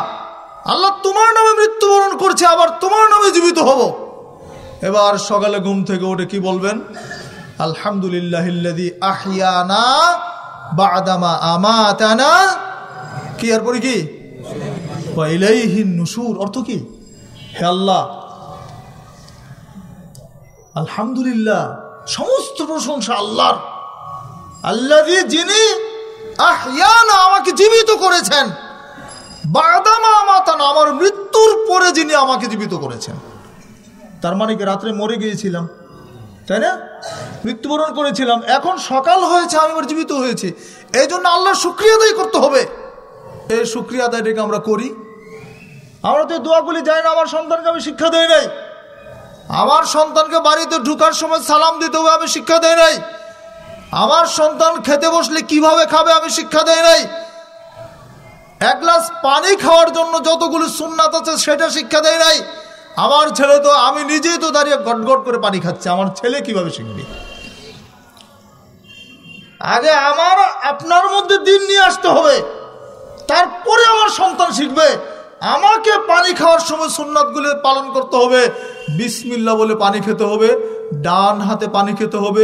আল্লাহ তোমার নামে মৃত্যুবরণ করছে, আবার তোমার নামে জীবিত হব। এবার সকালে ঘুম থেকে উঠে কি বলবেন? আলহামদুলিল্লাহ আহিয়ানা বাদামা আমাতানা। কি, এরপরে কি? ইলাইহিন নুসুর অর্থ কি? হে আল্লাহ, আলহামদুলিল্লাহ, সমস্ত প্রশংসা আল্লাহর। আল্লাহ যিনি আহিয়ানা আমাকে জীবিত করেছেন। বাদামা আমাতানা, আমার মৃত্যুর পরে যিনি আমাকে জীবিত করেছেন। তার মানে কি, রাত্রে মরে গিয়েছিলাম? তাই না? মৃত্যুবরণ করেছিলাম। এখন সকাল হয়েছে, আমি আবার জীবিত হয়েছি। এই জন্য আল্লাহর আদায় করতে হবে। এই শুক্রিয়া আদায়টাকে আমরা করি। আমরা তো দোয়াগুলি যাই না, আমার সন্তানকে আমি শিক্ষা দেই নাই। আমার সন্তানকে বাড়িতে ঢুকার সময় সালাম দিতে হবে, আমি শিক্ষা দেই নাই। আমার সন্তান খেতে বসলে কীভাবে খাবে, আমি শিক্ষা দেই নাই। এক গ্লাস পানি খাওয়ার জন্য যতগুলো সুন্নাত আছে, সেটা শিক্ষা দেয় নাই। আমার ছেলে তো আমি নিজেই তো দাঁড়িয়ে গটগট করে পানি খাচ্ছে আমার ছেলে কীভাবে শিখবে? আগে আমার আপনার মধ্যে দিন নিয়ে আসতে হবে তারপরে আমার সন্তান শিখবে। আমাকে পানি খাওয়ার সময় সুন্নাতগুলো পালন করতে হবে বিসমিল্লা বলে পানি খেতে হবে ডান হাতে পানি খেতে হবে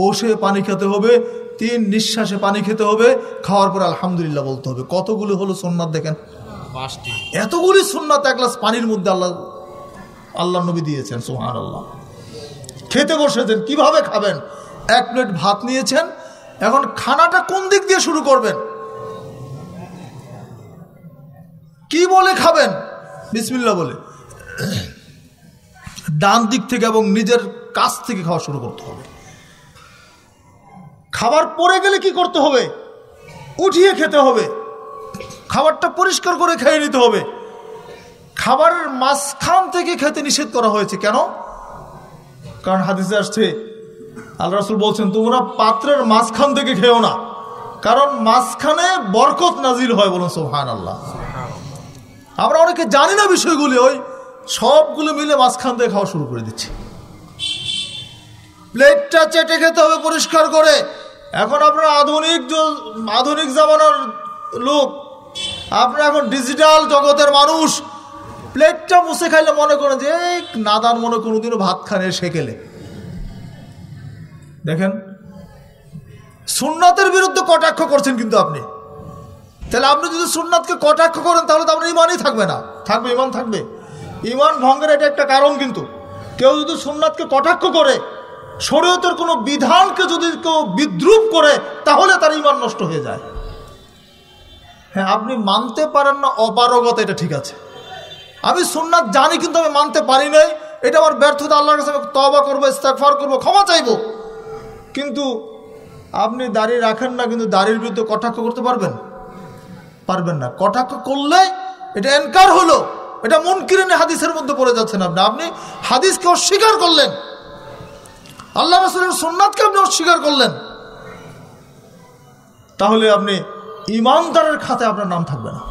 বসে পানি খেতে হবে তিন নিঃশ্বাসে পানি খেতে হবে খাওয়ার পরে আলহামদুলিল্লাহ বলতে হবে। কতগুলো হলো সোননাথ দেখেন? এতগুলি সোননাথ এক গ্লাস পানির মধ্যে আল্লাহ আল্লাহ নবী দিয়েছেন সোহান আল্লাহ খেতে বসেছেন, কীভাবে খাবেন? এক প্লেট ভাত নিয়েছেন, এখন খানাটা কোন দিক দিয়ে শুরু করবেন? কি বলে খাবেন? বিসমিল্লা বলে। ডান দিক থেকে এবং নিজের কাছ থেকে খাওয়া শুরু করতে হবে। খাবার পরে গেলে কি করতে হবে? উঠিয়ে খেতে হবে। খাবারটা পরিষ্কার করে খেয়ে নিতে হবে। খাবারের মাঝখান থেকে খেতে নিষেধ করা হয়েছে। কেন? কারণ হাদিসে আসছে আল্লাহ রাসুল বলছেন তোমরা পাত্রের মাঝখান থেকে খেও না। কারণ মাঝখানে বরকত নাজির হয় বলুন সোহান আল্লাহ আমরা অনেকে জানি না বিষয়গুলি ওই সবগুলো মিলে মাঝখান থেকে খাওয়া শুরু করে দিচ্ছি। প্লেটটা চেটে খেতে হবে পরিষ্কার করে। এখন আপনার আধুনিক আধুনিক জামানার লোক আপনার এখন ডিজিটাল জগতের মানুষ। প্লেটটা মুছে খাইলে মনে করেন যে নাদান মনে কোনোদিনও ভাত খানে সেকেলে। দেখেন, সুন্নাতের বিরুদ্ধে কটাক্ষ করছেন কিন্তু আপনি। তাহলে আপনি যদি সুন্নাতকে কটাক্ষ করেন, তাহলে তো আপনার ইমানই থাকবে না। থাকবে, ইমান থাকবে। ইমান ভঙ্গের এটা একটা কারণ কিন্তু। কেউ যদি সুন্নাতকে কটাক্ষ করে, শরীয়তের কোনো বিধানকে যদি কেউ বিদ্রুপ করে, তাহলে তার ইমান নষ্ট হয়ে যায়। হ্যাঁ আপনি মানতে পারেন না, অপারগতা, এটা ঠিক আছে। আমি সুন্নাত জানি কিন্তু আমি মানতে পারি নাই। এটা আমার ব্যর্থতা, আল্লাহর কাছে তবা করব ইস্তাকফার করব, ক্ষমা চাইব। কিন্তু আপনি দাঁড়িয়ে রাখেন না, কিন্তু দাড়ির বিরুদ্ধে কটাক্ষ করতে পারবেন? পারবেন না। কটাক্ষ করলে এটা এনকার হলো। এটা মন কিরণে হাদিসের মধ্যে পড়ে যাচ্ছেন আপনি। আপনি হাদিসকে অস্বীকার করলেন। আল্লাহ রসুলের সোননাথকে আপনি অস্বীকার করলেন। তাহলে আপনি ইমানদারের খাতে আপনার নাম থাকবে না।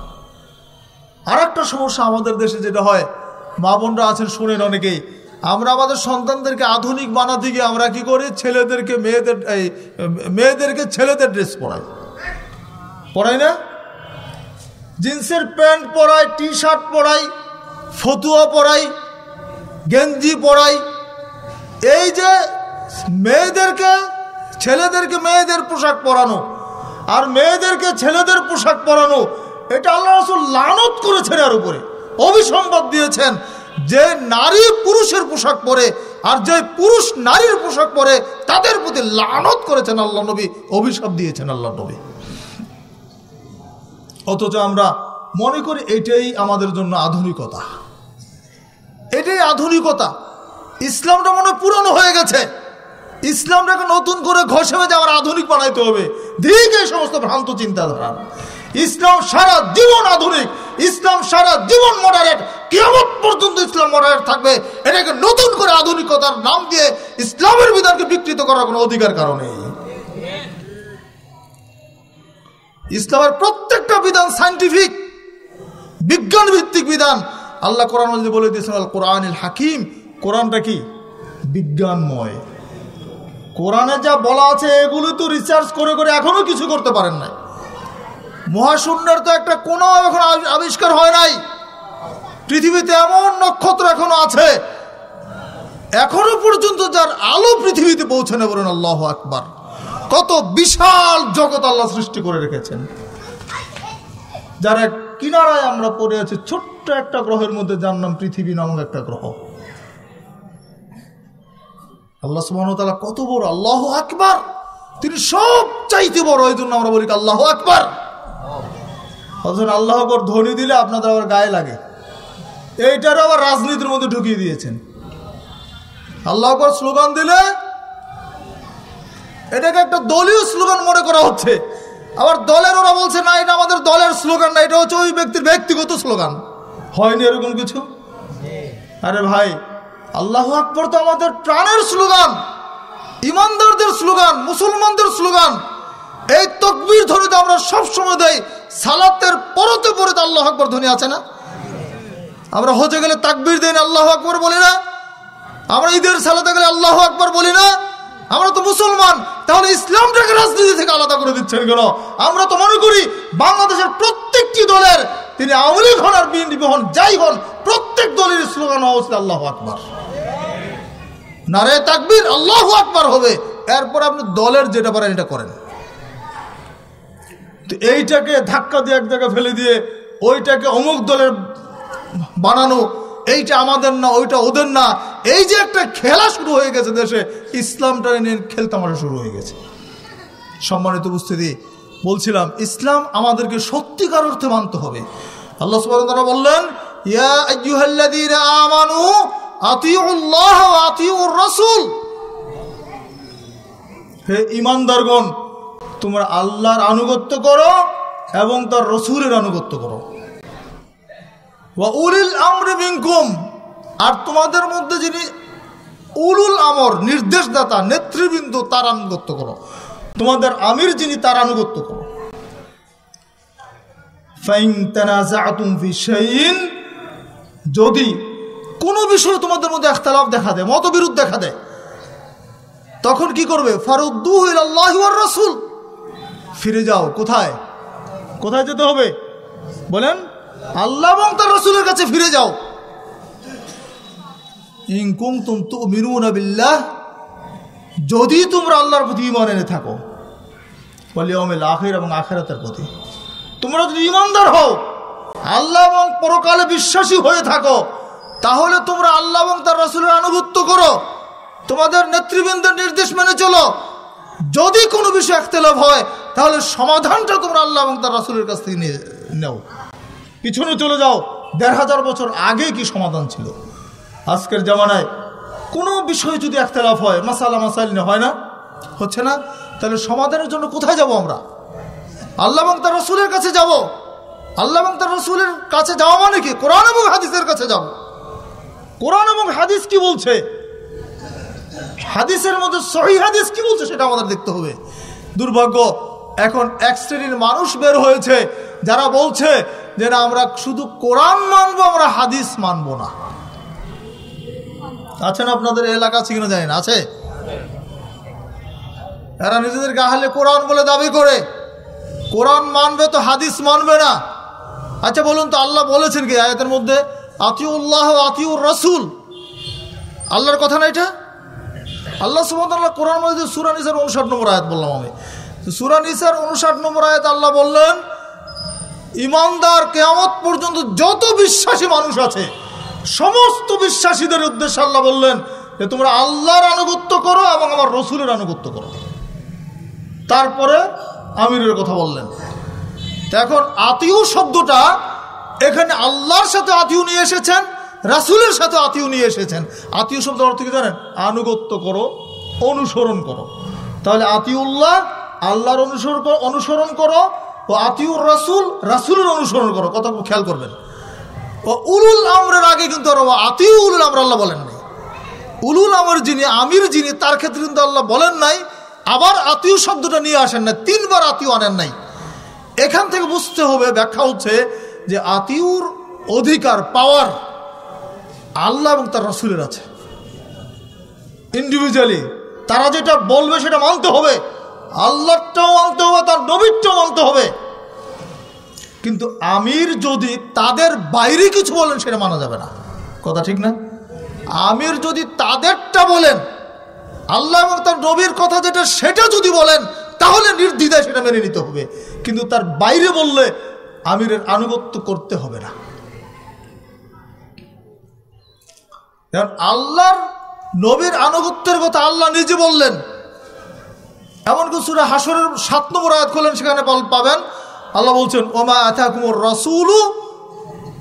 আর একটা সমস্যা আমাদের দেশে যেটা হয়, মা বোনরা আছেন, শোনেন অনেকেই। আমরা আমাদের সন্তানদেরকে আধুনিক বানাতে গিয়ে আমরা কি করি? ছেলেদেরকে, মেয়েদের, এই, মেয়েদেরকে ছেলেদের ড্রেস পরাই। পরাই না? জিন্সের প্যান্ট পরাই টি শার্ট পরাই, ফতুয়া পরাই, গেঞ্জি পরাই। এই যে মেয়েদেরকে, ছেলেদেরকে মেয়েদের পোশাক পরানো, আর মেয়েদেরকে ছেলেদের পোশাক পরানো এটা আল্লাহ রসুল লানত করেছেন এর উপরে। অভিসম্বাদ দিয়েছেন যে নারী পুরুষের পোশাক পরে আর যে পুরুষ নারীর পোশাক পরে, তাদের প্রতি লানত করেছেন আল্লাহ নবী, অভিশাপ দিয়েছেন আল্লাহ নবী। অথচ আমরা মনে করি এটাই আমাদের জন্য আধুনিকতা। এটাই আধুনিকতা। ইসলামটা মনে পুরনো হয়ে গেছে। ইসলামটাকে নতুন করে ঘষে মেজে আবার আধুনিক বানাইতে হবে। ঠিক এই সমস্ত ভ্রান্ত চিন্তাধারা। ইসলাম সারা জীবন আধুনিক, ইসলাম সারা জীবন মডারেট কেমন পর্যন্ত ইসলাম মডারেট থাকবে। এটাকে নতুন করে আধুনিকতার নাম দিয়ে ইসলামের বিধানকে বিকৃত করার কোনো অধিকার কারণে ইসলামের প্রত্যেকটা বিধান সাইন্টিফিক বিজ্ঞান ভিত্তিক বিধান। আল্লাহ কোরআন বলে দিয়েছেন কোরআন হাকিম। কোরআনটা কি? বিজ্ঞানময়। কোরআনে যা বলা আছে, এগুলো তো রিসার্চ করে করে এখনও কিছু করতে পারেন নাই। মহাশূন্যের তো একটা কোনো এখন আবি- আবিষ্কার হয় নাই। পৃথিবীতে এমন নক্ষত্র এখনও আছে। এখনও পর্যন্ত যার আলো পৃথিবীতে পৌঁছানো বলেন আল্লাহ আকবার। কত বিশাল জগৎ আল্লাহ সৃষ্টি করে রেখেছেন। যার কিনারায় আমরা পড়ে আছি, ছোট্ট একটা গ্রহের মধ্যে যার নাম পৃথিবী নামক একটা গ্রহ। আল্লাহ ওয়া কত বড়, আল্লাহ আকবার। তিনি সব চাইতে বড়, এই জন্য আমরা বলি আল্লাহ আকবার। অথচ আল্লাহ আকবর ধ্বনি দিলে আপনাদের আবার গায়ে লাগে। এইটারও আবার রাজনীতির মধ্যে ঢুকিয়ে দিয়েছেন। আল্লাহ আকবর স্লোগান দিলে এটাকে একটা দলীয় স্লোগান মনে করা হচ্ছে। আবার দলের ওরা বলছে, না, এটা আমাদের দলের স্লোগান না, এটা হচ্ছে ওই ব্যক্তির ব্যক্তিগত স্লোগান। হয়নি এরকম কিছু? আরে ভাই, আল্লাহ আকবর তো আমাদের প্রাণের স্লোগান, ইমানদারদের স্লোগান, মুসলমানদের স্লোগান। এই তকবির ধ্বনি তো আমরা সবসময় দেই, সালাতের পরতে পরে তো আল্লাহ আকবর ধ্বনি আছে না? আমরা হজে গেলে তাকবির দেন আল্লাহ আকবর বলি না। আমরা ঈদের সালাতে গেলে আল্লাহ আকবর বলি না। আমরা তো মুসলমান, তাহলে ইসলামটাকে রাজনীতি থেকে আলাদা করে দিচ্ছেন কেন? আমরা তো মনে করি বাংলাদেশের প্রত্যেকটি দলের তিনি আওয়ামী লীগ হন আর বিএনপি হন, যাই হন, প্রত্যেক দলের স্লোগান হওয়া উচিত আল্লাহ আকবর। নারে তাকবির আল্লাহ আকবর হবে। এরপর আপনি দলের যেটা পারেন এটা করেন। তো এইটাকে ধাক্কা দিয়ে এক জায়গায় ফেলে দিয়ে ওইটাকে অমুক দলের বানানো, এইটা আমাদের না, ওইটা ওদের না। এই যে একটা খেলা শুরু হয়ে গেছে দেশে, ইসলামটা নিয়ে খেলতামাশা শুরু হয়ে গেছে। সম্মানিত উপস্থিতি, বলছিলাম, ইসলাম আমাদেরকে সত্যিকার অর্থে মানতে হবে। আল্লাহ ওয়া তাআলা বললেন আমানু রাসূল। হে ঈমানদারগণ তোমরা আল্লাহর আনুগত্য করো এবং তার রসূলের আনুগত্য করো। উলিল আমরি মিনকুম, আর তোমাদের মধ্যে যিনি উলুল আমর, নির্দেশদাতা, নেতৃবৃন্দ, তার আনুগত্য করো। তোমাদের আমির যিনি, তার আনুগত্য করো। যদি কোনো বিষয়ে তোমাদের মধ্যে একতলাফ দেখা দেয়, মতবিরোধ দেখা দেয়, তখন কি করবে? ফারুদ্দু রসুল। ফিরে যাও, কোথায়? কোথায় যেতে হবে? বলেন, আল্লাহ এবং তার রসুলের কাছে ফিরে যাও। ইনকুম তুম তু যদি তোমরা আল্লাহর প্রতি ইমান এনে থাকো পলিয়মেল আখের এবং আখেরাতের প্রতি। তোমরা যদি ইমানদার হও, আল্লাহ এবং পরকালে বিশ্বাসী হয়ে থাকো, তাহলে তোমরা আল্লাহ এবং তার রসুলের আনুগত্য করো। তোমাদের নেতৃবৃন্দের নির্দেশ মেনে চলো। যদি কোনো বিষয় একতেলাভ হয়, তাহলে সমাধানটা তোমরা আল্লাহ এবং তার রাসুলের কাছ থেকে নাও। পিছনে চলে যাও। দেড় হাজার বছর আগে কি সমাধান ছিল? আজকের জামানায় কোনো বিষয়ে যদি একতলাফ হয়, মাসালা মাসাইল হয় না? হচ্ছে না? তাহলে সমাধানের জন্য কোথায় যাব আমরা? আল্লাহ এবং তার রসুলের কাছে যাব? আল্লাহ এবং তার রসুলের কাছে যাওয়া মানে কি? কোরআন এবং হাদিসের কাছে যাব। কোরআন এবং হাদিস কি বলছে? হাদিসের মধ্যে সহি হাদিস কি বলছে সেটা আমাদের দেখতে হবে। দুর্ভাগ্য, এখন এক শ্রেণির মানুষ বের হয়েছে, যারা বলছে যে না, আমরা শুধু কোরআন মানবো, আমরা হাদিস মানবো না। আছে না আপনাদের এলাকা আছে কিনা জানি না, আছে? এরা নিজেদেরকে আহলে কোরআন বলে দাবি করে। কোরআন মানবে তো হাদিস মানবে না। আচ্ছা বলুন তো, আল্লাহ বলেছেন কি আয়াতের মধ্যে, আতিউল্লাহ আতিউর রসুল? আল্লাহর কথা না এটা? আল্লাহ সুমতাল্লাহ কোরআন মধ্যে সুরা নিসার উনষাট নম্বর আয়াত বললাম আমি। সুরা নিসার উনষাট নম্বর আয়াত আল্লাহ বললেন, ইমানদার কেয়ামত পর্যন্ত যত বিশ্বাসী মানুষ আছে, সমস্ত বিশ্বাসীদের উদ্দেশ্যে আল্লাহ বললেন যে তোমরা আল্লাহর আনুগত্য করো এবং আমার রসুলের আনুগত্য করো। তারপরে আমিরের কথা বললেন। এখন আতিউ শব্দটা এখানে আল্লাহর সাথে আতিউ নিয়ে এসেছেন রাসুলের সাথে আতিউ নিয়ে এসেছেন। আতিউ শব্দ অর্থ কি জানেন? আনুগত্য করো, অনুসরণ করো। তাহলে আতিউল্লাহ আল্লাহর অনুসরণ করো অনুসরণ করো ও আতিউর রাসুল রাসুলের অনুসরণ করো। কথা খেয়াল করবেন। ও উলুল আমরের আগে কিন্তু আর আতিউ উলুল আমর আল্লাহ বলেন নাই। উলুল আমর যিনি, আমির যিনি, তার ক্ষেত্রে কিন্তু আল্লাহ বলেন নাই। আবার আতিউ শব্দটা নিয়ে আসেন না তিনবার আতিউ আনেন নাই। এখান থেকে বুঝতে হবে, ব্যাখ্যা হচ্ছে যে আতিউর অধিকার, পাওয়ার আল্লাহ এবং তার রসুলের আছে। ইন্ডিভিজুয়ালি তারা যেটা বলবে সেটা মানতে হবে। আল্লাহটাও মানতে হবে, তার নবীরটাও মানতে হবে। কিন্তু আমির যদি তাদের বাইরে কিছু বলেন, সেটা মানা যাবে না। কথা ঠিক না? আমির যদি তাদেরটা বলেন, আল্লাহ এবং তার নবীর কথা যেটা, সেটা যদি বলেন, তাহলে নির্দ্বিধায় সেটা মেনে নিতে হবে। কিন্তু তার বাইরে বললে আমিরের আনুগত্য করতে হবে না। যেমন আল্লাহর নবীর আনুগত্যের কথা আল্লাহ নিজে বললেন। এমনকি সুরা হাসরের সাত নম্বর আয়াত করলেন সেখানে পাবেন, আল্লাহ বলছেন, ওমা আথা রসুলু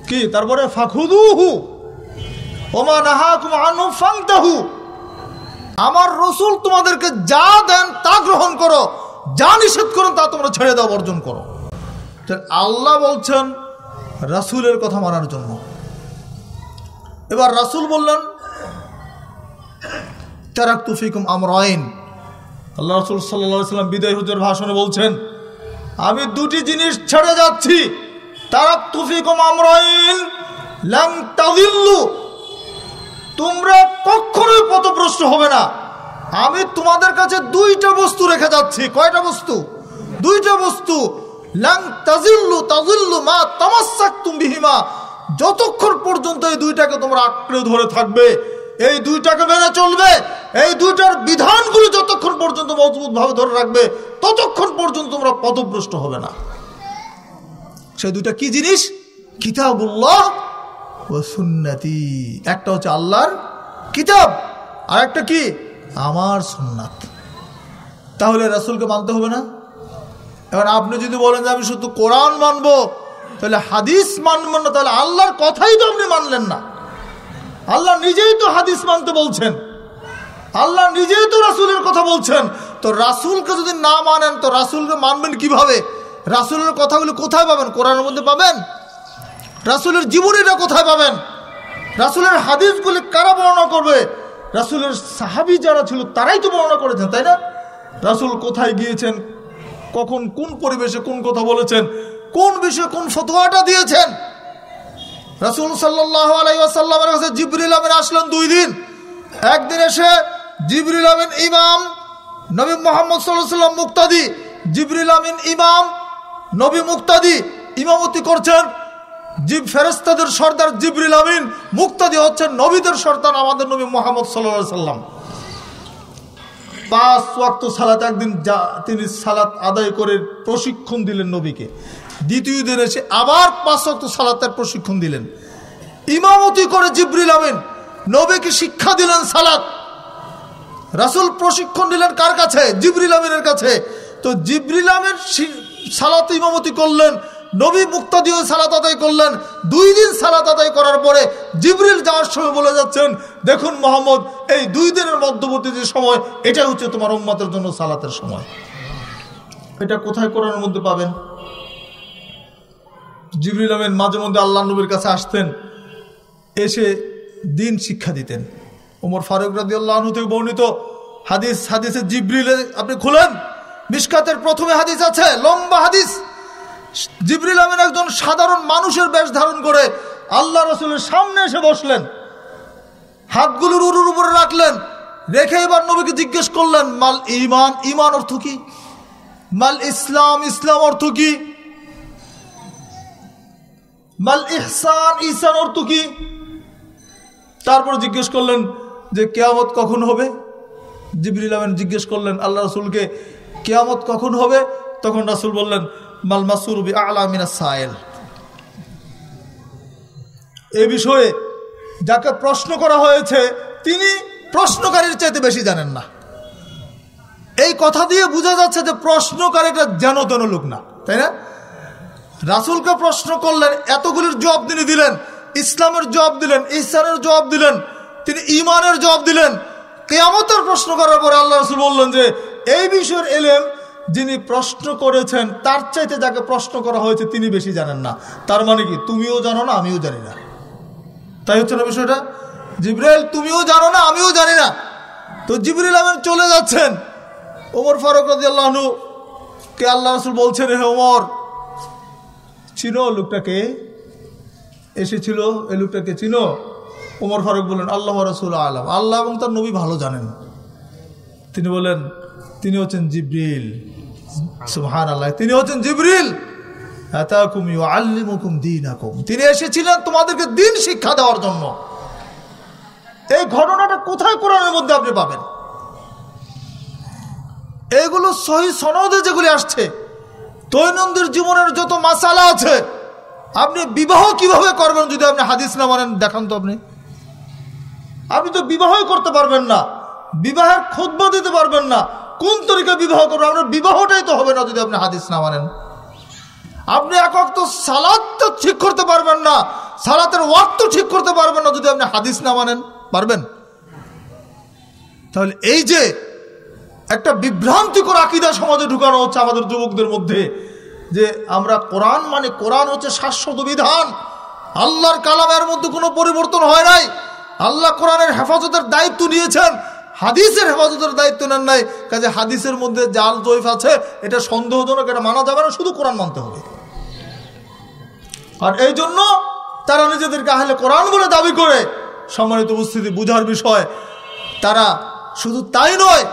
কি? তারপরে, ফাখুদুহু ওমা নাহা কুমানু ফাংতাহু আমার রসুল তোমাদেরকে যা দেন তা গ্রহণ করো, যা নিষেধ করেন তা তোমরা ছেড়ে দাও, বর্জন করো। আল্লাহ বলছেন, রাসুলের কথা মানার জন্য। এবার রাসুল বললেন তারাক তুফিকুম আমরাইন। আল্লাহ রসুল সাল্লা সাল্লাম বিদায় হুজুর ভাষণে বলছেন, আমি দুটি জিনিস ছেড়ে যাচ্ছি। তারাক তুফিকুম আমরাইন, লাং তাদিল্লু তোমরা কখনোই পথভ্রষ্ট হবে না। আমি তোমাদের কাছে দুইটা বস্তু রেখে যাচ্ছি। কয়টা বস্তু? দুইটা বস্তু। লাং তাজিল্লু তাজিল্লু মা তামাসাক তুমিহিমা যতক্ষণ পর্যন্ত এই দুইটাকে তোমরা আঁকড়ে ধরে থাকবে, এই দুইটাকে মেনে চলবে, এই দুইটার বিধানগুলো যতক্ষণ পর্যন্ত মজবুত ভাবে ধরে রাখবে, ততক্ষণ পর্যন্ত তোমরা পথভ্রষ্ট হবে না। সেই দুইটা কি জিনিস? কিতাবুল্লাহ ও সুন্নাতি। একটা হচ্ছে আল্লাহর কিতাব আর একটা কি? আমার সুন্নাত। তাহলে রাসুলকে মানতে হবে না? এবার আপনি যদি বলেন যে আমি শুধু কোরআন মানবো তাহলে হাদিস মানবেন না, তাহলে আল্লাহর কথাই তো আপনি মানলেন না। আল্লাহ নিজেই তো হাদিস মানতে বলছেন। আল্লাহ নিজেই তো রাসুলের কথা বলছেন। তো রাসুলকে যদি না মানেন, তো রাসুলকে মানবেন কীভাবে? রাসুলের কথাগুলো কোথায় পাবেন? কোরআনের মধ্যে পাবেন? রাসুলের জীবনীটা কোথায় পাবেন? রাসুলের হাদিসগুলি কারা বর্ণনা করবে? রাসুলের সাহাবি যারা ছিল, তারাই তো বর্ণনা করেছেন, তাই না? রাসুল কোথায় গিয়েছেন? কখন কোন পরিবেশে কোন কথা বলেছেন? কোন বিষয়ে কোন ফতোয়াটা দিয়েছেন? রাসুল সাল্লাহ আলাইসাল্লামের কাছে জিবরিল আমিন আসলেন দুই দিন। একদিন এসে জিবরিল আমিন ইমাম, নবী মোহাম্মদ সাল্লাহ সাল্লাম মুক্তাদি, জিবরিল আমিন ইমাম, নবী মুক্তাদি ইমামতি করছেন। জিব ফেরেস্তাদের সর্দার জিবরিল আমিন মুক্তাদি হচ্ছেন নবীদের সর্দার আমাদের নবী মোহাম্মদ সাল্লাহ সাল্লাম পাঁচ ওয়াক্ত সালাত একদিন যা তিনি সালাত আদায় করে প্রশিক্ষণ দিলেন নবীকে। দ্বিতীয় দিন এসে আবার পাঁচ ওয়াক্ত সালাতের প্রশিক্ষণ দিলেন। ইমামতি করে জিবরিল আমিন নবীকে শিক্ষা দিলেন সালাত। রাসুল প্রশিক্ষণ দিলেন কার কাছে? জিবরিল আমিনের কাছে। তো জিবরিল আমিন সালাত ইমামতি করলেন, নবী মুক্তা দিয়ে সালাত আদায় করলেন। দুই দিন সালাত আদায় করার পরে জিবরিল যাওয়ার সময় বলে যাচ্ছেন, দেখুন মোহাম্মদ, এই দুই দিনের মধ্যবর্তী যে সময়, এটাই হচ্ছে তোমার উম্মাতের জন্য সালাতের সময়। এটা কোথায় কোরআনের মধ্যে পাবেন? জিবরিল মাঝে মধ্যে আল্লাহ নবীর কাছে আসতেন, এসে দিন শিক্ষা দিতেন। ওমর ফারুক রাজি আল্লাহ থেকে বর্ণিত হাদিস, হাদিসে জিবরিলে আপনি খুলেন মিসকাতের প্রথমে হাদিস আছে, লম্বা হাদিস। জিবরিল আমিন একজন সাধারণ মানুষের বেশ ধারণ করে আল্লাহ রসুলের সামনে এসে বসলেন, হাতগুলোর উরুর উপরে রাখলেন, রেখে এবার নবীকে জিজ্ঞেস করলেন, মাল ইমান ইমান অর্থ কি? মাল ইসলাম ইসলাম অর্থ কি? মাল ইহসান ইহসান অর্থ কি? তারপর জিজ্ঞেস করলেন যে কেয়ামত কখন হবে? জিবরিল আমিন জিজ্ঞেস করলেন, আল্লাহ রসুলকে, কেয়ামত কখন হবে? তখন রাসুল বললেন, মাল মাসুরবি আলামিনা সায়েল এ বিষয়ে যাকে প্রশ্ন করা হয়েছে, তিনি প্রশ্নকারীর চাইতে বেশি জানেন না। এই কথা দিয়ে বোঝা যাচ্ছে যে প্রশ্নকারীটা যেন তেন লোক না, তাই না? রাসুলকে প্রশ্ন করলেন, এতগুলির জবাব তিনি দিলেন। ইসলামের জবাব দিলেন ইসানের জবাব দিলেন, তিনি ইমানের জবাব দিলেন। কেয়ামতের প্রশ্ন করার পরে আল্লাহ রসুল বললেন যে, এই বিষয়ের এলেম যিনি প্রশ্ন করেছেন, তার চাইতে যাকে প্রশ্ন করা হয়েছে, তিনি বেশি জানেন না। তার মানে কি? তুমিও জানো না, আমিও জানি না। তাই হচ্ছে না বিষয়টা? জিব্রাইল, তুমিও জানো না, আমিও জানি না। তো জিবরিল আমিন চলে যাচ্ছেন। ওমর ফারুক রাজি আল্লাহনু কে আল্লাহ রসুল বলছেন, হে ওমর চিনো লোকটাকে, এসেছিল এই লোকটাকে চিনো? ওমর ফারুক বললেন, আল্লাহ রসুল আলম। আল্লাহ এবং তার নবী ভালো জানেন। তিনি বলেন তিনি হচ্ছেন জিব্রিল। সুহান আল্লাহ তিনি হচ্ছেন জিব্রিল। তিনি এসেছিলেন তোমাদেরকে দিন শিক্ষা দেওয়ার জন্য। এই ঘটনাটা কোথায় কোরআনের মধ্যে আপনি পাবেন? এইগুলো সহি সনদে যেগুলি আসছে দৈনন্দিন জীবনের যত মাসালা আছে, আপনি বিবাহ কীভাবে করবেন যদি আপনি হাদিস না মানেন, দেখান তো আপনি। আপনি তো বিবাহই করতে পারবেন না, বিবাহের খুদ্া দিতে পারবেন না, কোন তরিকা বিবাহ করবেন? আপনার বিবাহটাই তো হবে না যদি আপনি হাদিস না মানেন। আপনি একক তো সালাদ তো ঠিক করতে পারবেন না, সালাতের ওয়াক তো ঠিক করতে পারবেন না যদি আপনি হাদিস না মানেন, পারবেন? তাহলে এই যে একটা বিভ্রান্তিকর আকিদা সমাজে ঢুকানো হচ্ছে আমাদের যুবকদের মধ্যে। যে আমরা কোরআন মানে কোরআন হচ্ছে শাশ্বত বিধান। আল্লাহর কালামের মধ্যে কোনো পরিবর্তন হয় নাই। আল্লাহ কোরআনের হেফাজতের দায়িত্ব নিয়েছেন। হাদিসের হেফাজতের দায়িত্ব নেন নাই। কাজে হাদিসের মধ্যে জাল জৈফ আছে, এটা সন্দেহজনক, এটা মানা যাবে না, শুধু কোরআন মানতে হবে। আর এই জন্য তারা নিজেদেরকে আহলে কোরআন বলে দাবি করে। সম্মানিত উপস্থিতি, বুঝার বিষয়, তারা শুধু তাই নয়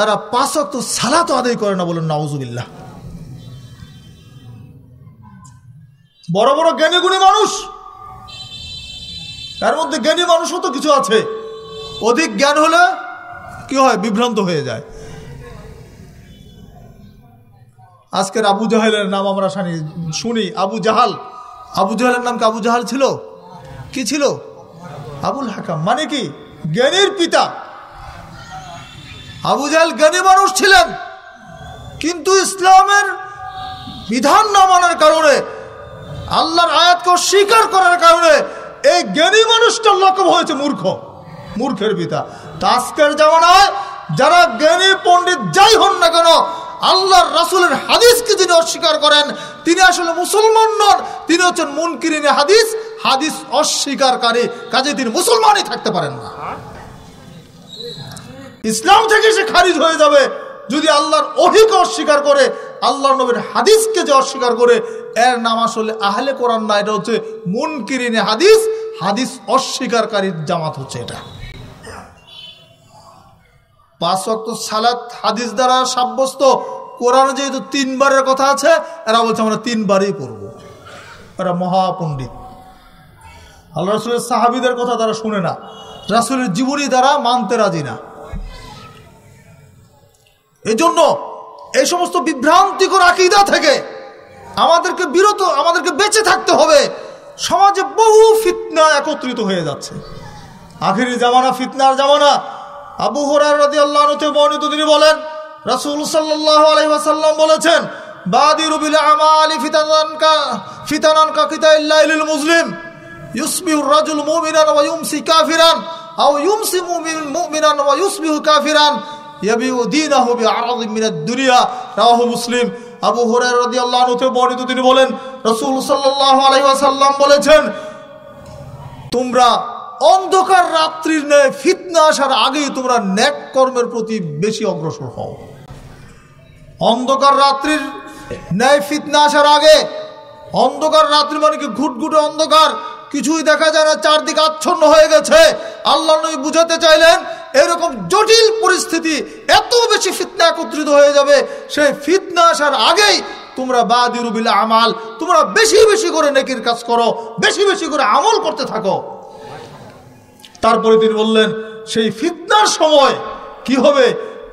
তারা পাঁচক তো সালাত আদায় করে না বলেন নওয়াজুবিল্লাহ বড় বড় জ্ঞানী গুণী মানুষ। তার মধ্যে জ্ঞানী মানুষও তো কিছু আছে। অধিক জ্ঞান হলে কি হয়? বিভ্রান্ত হয়ে যায়। আজকের আবু জাহালের নাম আমরা শুনি শুনি। আবু জাহাল। আবু জাহালের নাম কি আবু জাহাল ছিল? কি ছিল? আবুল হাকাম। মানে কি? জ্ঞানীর পিতা। আবু জাহাল জ্ঞানী মানুষ ছিলেন। কিন্তু ইসলামের বিধান না মানার কারণে, আল্লাহর আয়াতকে স্বীকার করার কারণে এই জ্ঞানী মানুষটার লক্ষ্য হয়েছে মূর্খ, মূর্খের পিতা। আজকের জামানায় যারা জ্ঞানী পণ্ডিত যাই হন না কেন, আল্লাহর রাসুলের হাদিসকে যিনি অস্বীকার করেন, তিনি আসলে মুসলমান নন, তিনি হচ্ছেন মুনকিরিনে হাদিস হাদিস অস্বীকারী কাজে তিনি মুসলমানই থাকতে পারেন না। ইসলাম থেকে সে খারিজ হয়ে যাবে যদি আল্লাহর অহিকে অস্বীকার করে, আল্লাহর নবীর হাদিসকে যে অস্বীকার করে, এর নাম আসলে আহলে কোরআন না, এটা হচ্ছে মুনকিরিনে হাদিস হাদিস অস্বীকারীর জামাত হচ্ছে এটা। পাঁচ অক্ট সালাত হাদিস দ্বারা সাব্যস্ত, কোরআনে যেহেতু তিনবারের কথা আছে, এরা বলছে আমরা তিনবারই পড়ব। এরা মহাপণ্ডিত। আল্লাহ রসুলের সাহাবিদের কথা তারা শুনে না। রাসুলের জীবনী দ্বারা মানতে রাজি না। এজন্য এই সমস্ত বিভ্রান্তিকর আকিদা থেকে আমাদেরকে বিরত, আমাদেরকে বেঁচে থাকতে হবে। সমাজে বহু ফিতনা একত্রিত হয়ে যাচ্ছে। আখিরি জামানা ফিতনার জামানা। আবু হরার আল্লাহ বর্ণিত তিনি বলেন, রাসুল সাল্লাহ আলহিহাসাল্লাম বলেছেন, বাদিরু মুসলিম রাজুল কাফিরান। ওয়া কাফিরান। মুসলিম। আবু থেকে বর্ণিত তিনি বলেন, রাসূল ওয়াসাল্লাম বলেছেন, তোমরা অন্ধকার রাত্রির ন্যায় আসার আগেই তোমরা কর্মের প্রতি বেশি অগ্রসর হও। অন্ধকার রাত্রির ন্যায় ফিতনা আসার আগে, অন্ধকার রাত্রি মানে কি ঘুটঘুটে অন্ধকার? কিছুই দেখা যায় না, চারদিকে আচ্ছন্ন হয়ে গেছে। আল্লাহ নবী বুঝাতে চাইলেন এরকম জটিল পরিস্থিতি এত বেশি ফিতনা একত্রিত হয়ে যাবে, সেই ফিতনা আসার আগেই তোমরা বাদিরুবিল আমাল, তোমরা বেশি বেশি করে নেকির কাজ করো, বেশি বেশি করে আমল করতে থাকো। তারপরে তিনি বললেন, সেই ফিতনার সময় কি হবে?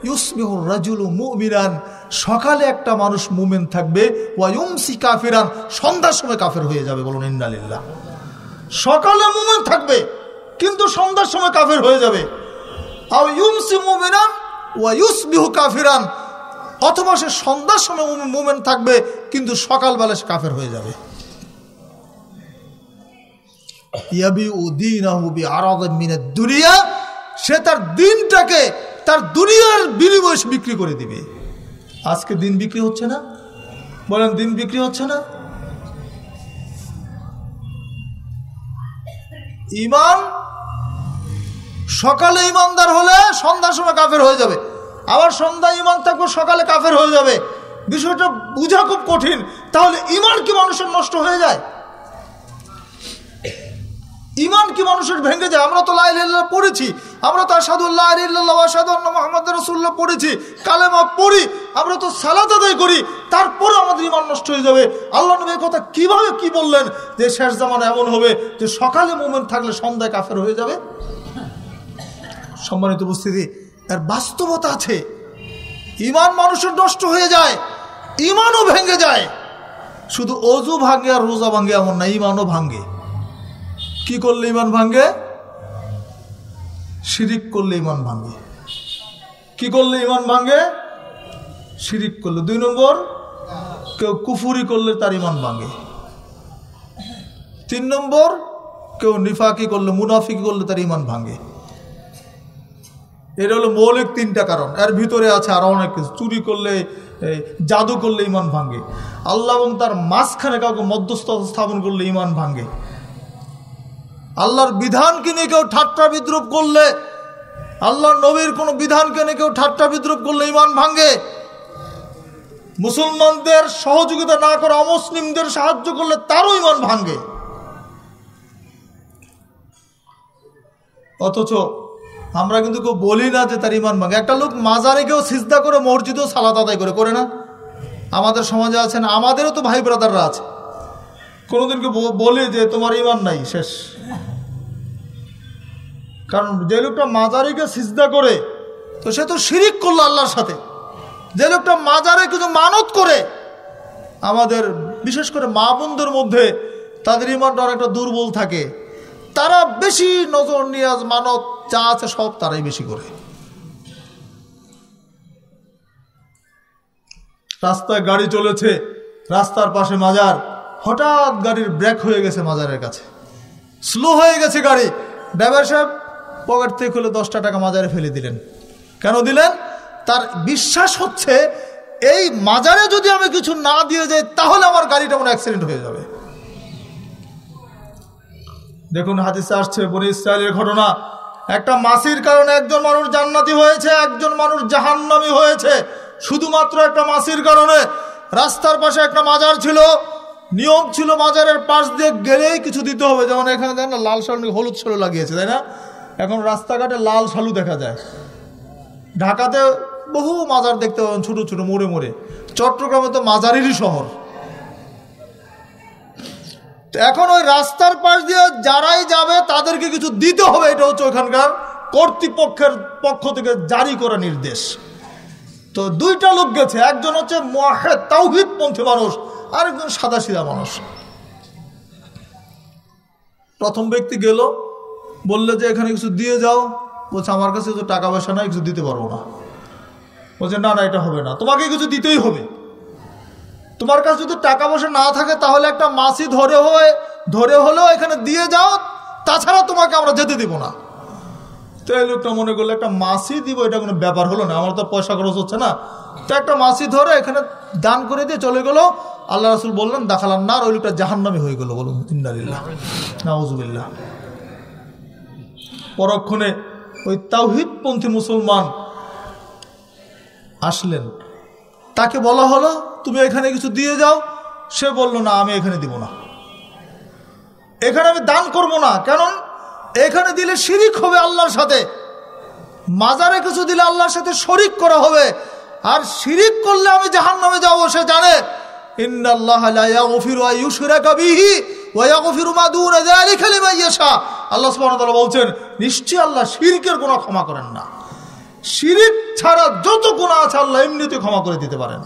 ইউসবিহুর রাজুল মুমিনান, সকালে একটা মানুষ মুমেন থাকবে ওয়ায়ুমসি কাফিরান, সন্ধ্যার সময় কাফের হয়ে যাবে, বলুন ইন্দালিল্লাহ সকালে মুমেন থাকবে, কিন্তু সন্ধ্যার সময় কাফের হয়ে যাবে আও ইউমসি মুমিনান ওয়ায়ুসবিহু কাফিরান। অথবা সে সন্ধ্যার সময় মুমেন থাকবে, কিন্তু সকালবেলা সে কাফের হয়ে যাবে। দুনিয়া, সে তার দিনটাকে তার দুনিয়ার বিনিময় বিক্রি করে দিবে। আজকে দিন বিক্রি হচ্ছে না? বলেন, দিন বিক্রি হচ্ছে না? ইমান সকালে ইমানদার হলে সন্ধ্যার সময় কাফের হয়ে যাবে। আবার সন্ধ্যা ইমান থাকবে সকালে কাফের হয়ে যাবে। বিষয়টা বোঝা খুব কঠিন। তাহলে ইমান কি মানুষের নষ্ট হয়ে যায়? ইমান কি মানুষের ভেঙে যায়? আমরা তো লাইল্লাহ পড়েছি। আমরা তো আসাদুল্লাহ রসুল্লাহ পড়েছি। কালেমা পড়ি, আমরা তো সালাত আদায় করি। তারপরে আমাদের ইমান নষ্ট হয়ে যাবে। আল্লাহ নবী কথা কীভাবে কি বললেন? যে শেষ জামান এমন হবে যে সকালে মোমেন্ট থাকলে সন্ধ্যায় কাফের হয়ে যাবে? সম্মানিত উপস্থিতি, এর বাস্তবতা আছে। ইমান মানুষের নষ্ট হয়ে যায় ইমানও ভেঙে যায়। শুধু অজু ভাঙে আর রোজা ভাঙে এমন না ইমানও ভাঙে। কি করলে ইমান ভাঙ্গে শিরিক করলে ইমান ভাঙ্গে কি করলে ইমান ভাঙ্গে শিরিক করলে। দুই নম্বর, কেউ কুফুরি করলে তার ইমান ভাঙ্গে তিন নম্বর, কেউ নিফাকি করলে, মুনাফিকি করলে তার ইমান ভাঙ্গে এটা হলো মৌলিক তিনটা কারণ। এর ভিতরে আছে আরও অনেক কিছু। চুরি করলে জাদু করলে ইমান ভাঙ্গে আল্লাহ এবং তার মাঝখানে কাউকে মধ্যস্থ স্থাপন করলে ইমান ভাঙ্গে আল্লাহর বিধানকে নিয়ে কেউ ঠাট্টা বিদ্রুপ করলে, আল্লাহর নবীর কোনো বিধানকে নিয়ে কেউ ঠাট্টা বিদ্রুপ করলে ইমান ভাঙ্গে মুসলমানদের সহযোগিতা না করে অমুসলিমদের সাহায্য করলে তারও ইমান ভাঙ্গে অথচ আমরা কিন্তু কেউ বলি না যে তার ইমান ভাঙে। একটা লোক মাজারে কেউ সিজদা করে, মসজিদেও সালাত আদায় করে করে না? আমাদের সমাজে আছেন, আমাদেরও তো ভাই ব্রাদাররা আছে। কোনোদিনকে বলি যে তোমার ইমান নাই, শেষ। কারণ যে লোকটা মাজারিকে সিজদা করে, তো সে তো শিরিক করল আল্লাহর সাথে। যে লোকটা মাজারে কিছু মানত করে, আমাদের, বিশেষ করে মা বোনদের মধ্যে তাদের ইমানটা অনেকটা দুর্বল থাকে। তারা বেশি নজর নিয়াজ মানত যা আছে সব তারাই বেশি করে। রাস্তায় গাড়ি চলেছে, রাস্তার পাশে মাজার। হঠাৎ গাড়ির ব্রেক হয়ে গেছে মাজারের কাছে। স্লো হয়ে গেছে গাড়ি। ড্রাইভার সাহেব পকেট থেকে খুলে দশটা টাকা মাজারে ফেলে দিলেন। কেন দিলেন? তার বিশ্বাস হচ্ছে, এই মাজারে যদি আমি কিছু না দিয়ে যাই, তাহলে আমার গাড়িটা মনে অ্যাক্সিডেন্ট হয়ে যাবে। দেখুন হাদিসে আসছে, বনি ইসরায়েলের ঘটনা। একটা মাসির কারণে একজন মানুষ জান্নাতি হয়েছে, একজন মানুষ জাহান্নামি হয়েছে। শুধুমাত্র একটা মাসির কারণে। রাস্তার পাশে একটা মাজার ছিল, নিয়ম ছিল মাজারের পাশ দিয়ে গেলেই কিছু দিতে হবে। যেমন এখানে দেখেন না, লাল শালু হলুদ শালু লাগিয়েছে, তাই না? এখন রাস্তাঘাটে লাল শালু দেখা যায়। ঢাকাতে বহু মাজার দেখতে পাবেন, ছোটো ছোটো, মোড়ে মোড়ে। চট্টগ্রামে তো মাজারেরই শহর। এখন ওই রাস্তার পাশ দিয়ে যারাই যাবে, তাদেরকে কিছু দিতে হবে, এটা হচ্ছে ওখানকার কর্তৃপক্ষের পক্ষ থেকে জারি করা নির্দেশ। তো দুইটা লোক গেছে, একজন হচ্ছে মহেদ তাওহিদ পন্থী মানুষ, আরেকজন সাদা সিধা মানুষ। প্রথম ব্যক্তি গেল, বললে যে, এখানে কিছু দিয়ে যাও। বলছে, আমার কাছে তো টাকা পয়সা নাই, কিছু দিতে পারব না। বলছে, না না, এটা হবে না। তোমাকে কিছু দিতেই হবে। তোমার কাছে যদি টাকা পয়সা না থাকে, তাহলে একটা মাসি ধরে হয়ে, ধরে হলেও এখানে দিয়ে যাও, তাছাড়া তোমাকে আমরা যেতে দিব না। তো এই লোকটা মনে করল, একটা মাসি দিব, এটা কোনো ব্যাপার হলো না, আমার তো পয়সা খরচ হচ্ছে না। তো একটা মাসি ধরে এখানে দান করে দিয়ে চলে গেলো। আল্লাহ রাসুল বললেন দেখালাম না ওই লোকটা জাহান্নামি হয়ে গেলো। বলুন ইন্দারিল্লাহ নাউজুবিল্লাহ। পরক্ষণে ওই তাওহিদপন্থী মুসলমান আসলেন। তাকে বলা হলো, তুমি এখানে কিছু দিয়ে যাও। সে বলল, না, আমি এখানে দিব না। এখানে আমি দান করব না। কারণ এখানে দিলে শিরিক হবে আল্লাহর সাথে। মাজারে কিছু দিলে আল্লাহর সাথে শরিক করা হবে। আর শিরিক করলে আমি জাহান নামে যাব, সে জানে। আল্লাহ বলছেন নিশ্চয় আল্লাহ শিরকের কোনো ক্ষমা করেন না। শিরিক ছাড়া যত গুণা আছে আল্লাহ এমনিতে ক্ষমা করে দিতে পারেন।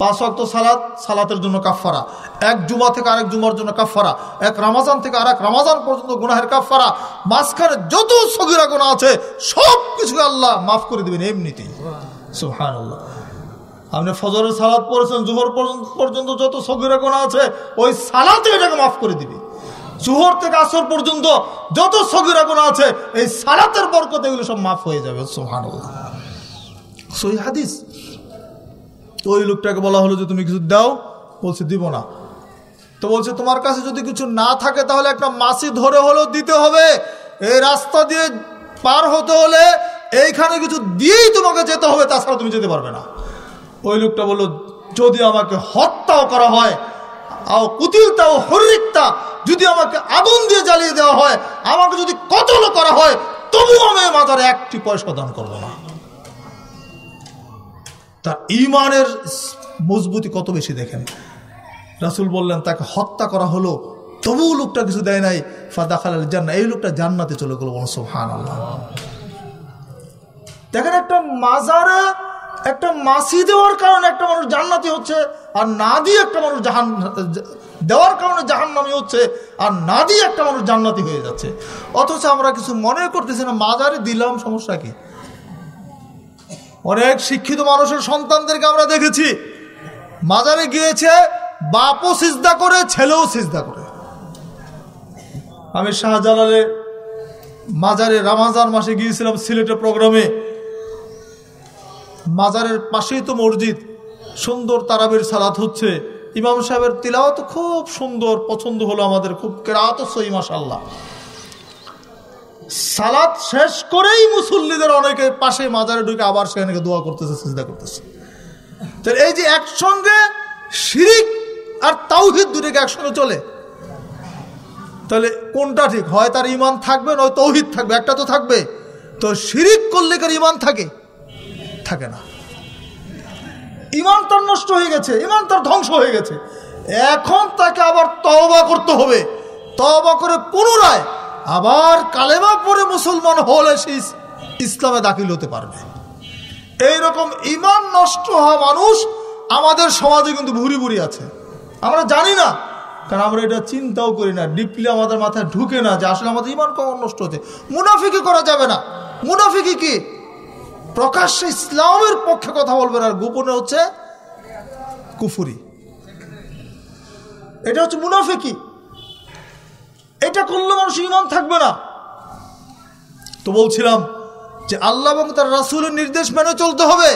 পাঁচ অক্ত সালাত, সালাতের জন্য কাফারা এক জুমা থেকে আরেক জুমার জন্য কাফারা এক রামাজান থেকে আরেক রামাজান পর্যন্ত গুনাহের কাফারা মাঝখানে যত সগিরা গুণা আছে সব কিছু আল্লাহ মাফ করে দেবেন এমনিতেই। আল্লাহ আপনি ফজরের সালাদ পড়েছেন জুহর পর্যন্ত যত সগিরা গোনা আছে, ওই সালাতে এটাকে মাফ করে দিবে জুহর থেকে আসর পর্যন্ত যত সগিরা গোনা আছে, এই সালাতের বরকতে এগুলো সব মাফ হয়ে যাবে। সুহান হাদিস। ওই লোকটাকে বলা হলো যে, তুমি কিছু দাও? বলছে, দিব না। তো বলছে, তোমার কাছে যদি কিছু না থাকে, তাহলে একটা মাসি ধরে হলেও দিতে হবে। এই রাস্তা দিয়ে পার হতে হলে এইখানে কিছু দিয়েই তোমাকে যেতে হবে, তাছাড়া তুমি যেতে পারবে না। ওই লোকটা বলল, যদি আমাকে হত্যাও করা হয় কুতিলতা ও হরিকতা যদি আমাকে আগুন দিয়ে জ্বালিয়ে দেওয়া হয়, আমাকে যদি কতল করা হয় তবু আমি মাজারে একটি পয়সা দান করব না। তার ইমানের মজবুতি কত বেশি দেখেন। রাসুল বললেন, তাকে হত্যা করা হলো, তবুও লোকটা কিছু দেয় নাই। ফাদা খালাল জান্না এই লোকটা জান্নাতে চলে গেল বলো সোহান আল্লাহ দেখেন একটা মাজারে একটা মাসি দেওয়ার কারণে একটা মানুষ জান্নাতি হচ্ছে, আর না দিয়ে একটা মানুষ জাহান, দেওয়ার কারণে জাহান নামি হচ্ছে, আর না দিয়ে একটা মানুষ জান্নাতি হয়ে যাচ্ছে। অথচ আমরা কিছু মনে করতেছি না, মাজারে দিলাম, সমস্যা কি? অনেক শিক্ষিত মানুষের সন্তানদেরকে আমরা দেখেছি, মাজারে গিয়েছে, বাপও সিজদা করে, ছেলেও সিজদা করে। আমি শাহজালালে মাজারে রামাজান মাসে গিয়েছিলাম সিলেটের প্রোগ্রামে। মাজারের পাশেই তো মসজিদ। সুন্দর তারাবির সালাত হচ্ছে। ইমাম সাহেবের তিলাও তো খুব সুন্দর, পছন্দ হলো আমাদের, খুব কেরাত সই মাসাল্লাহ সালাদ শেষ করেই মুসল্লিদের অনেকে পাশে মাজারে ঢুকে আবার সেখানে দোয়া করতেছে চিন্তা করতেছে। তো এই যে একসঙ্গে শিরিক আর তাওহিদ দুটোকে একসঙ্গে চলে, তাহলে কোনটা ঠিক? হয় তার ইমান থাকবে, নয় তৌহিদ থাকবে, একটা তো থাকবে। তো শিরিক করলে কার ইমান থাকে? থাকে না। ইমান তার নষ্ট হয়ে গেছে, ইমান তার ধ্বংস হয়ে গেছে। এখন তাকে আবার তওবা করতে হবে। তওবা করে পুনরায় আবার কালেমা পরে মুসলমান হলে সে ইসলামে দাখিল হতে পারবে। এইরকম ইমান নষ্ট হওয়া মানুষ আমাদের সমাজে কিন্তু ভুরি ভুরি আছে। আমরা জানি না, কারণ আমরা এটা চিন্তাও করি না। ডিপলি আমাদের মাথায় ঢুকে না যে আসলে আমাদের ইমান কখন নষ্ট হচ্ছে। মুনাফিকি করা যাবে না। মুনাফিকি কি? প্রকাশ্যে ইসলামের পক্ষে কথা বলবেন আর গোপনে হচ্ছে কুফুরি। এটা হচ্ছে মুনাফিকি। এটা করলে মানুষ ইমান থাকবে না। তো বলছিলাম যে আল্লাহ এবং তার রাসুলের নির্দেশ মেনে চলতে হবে।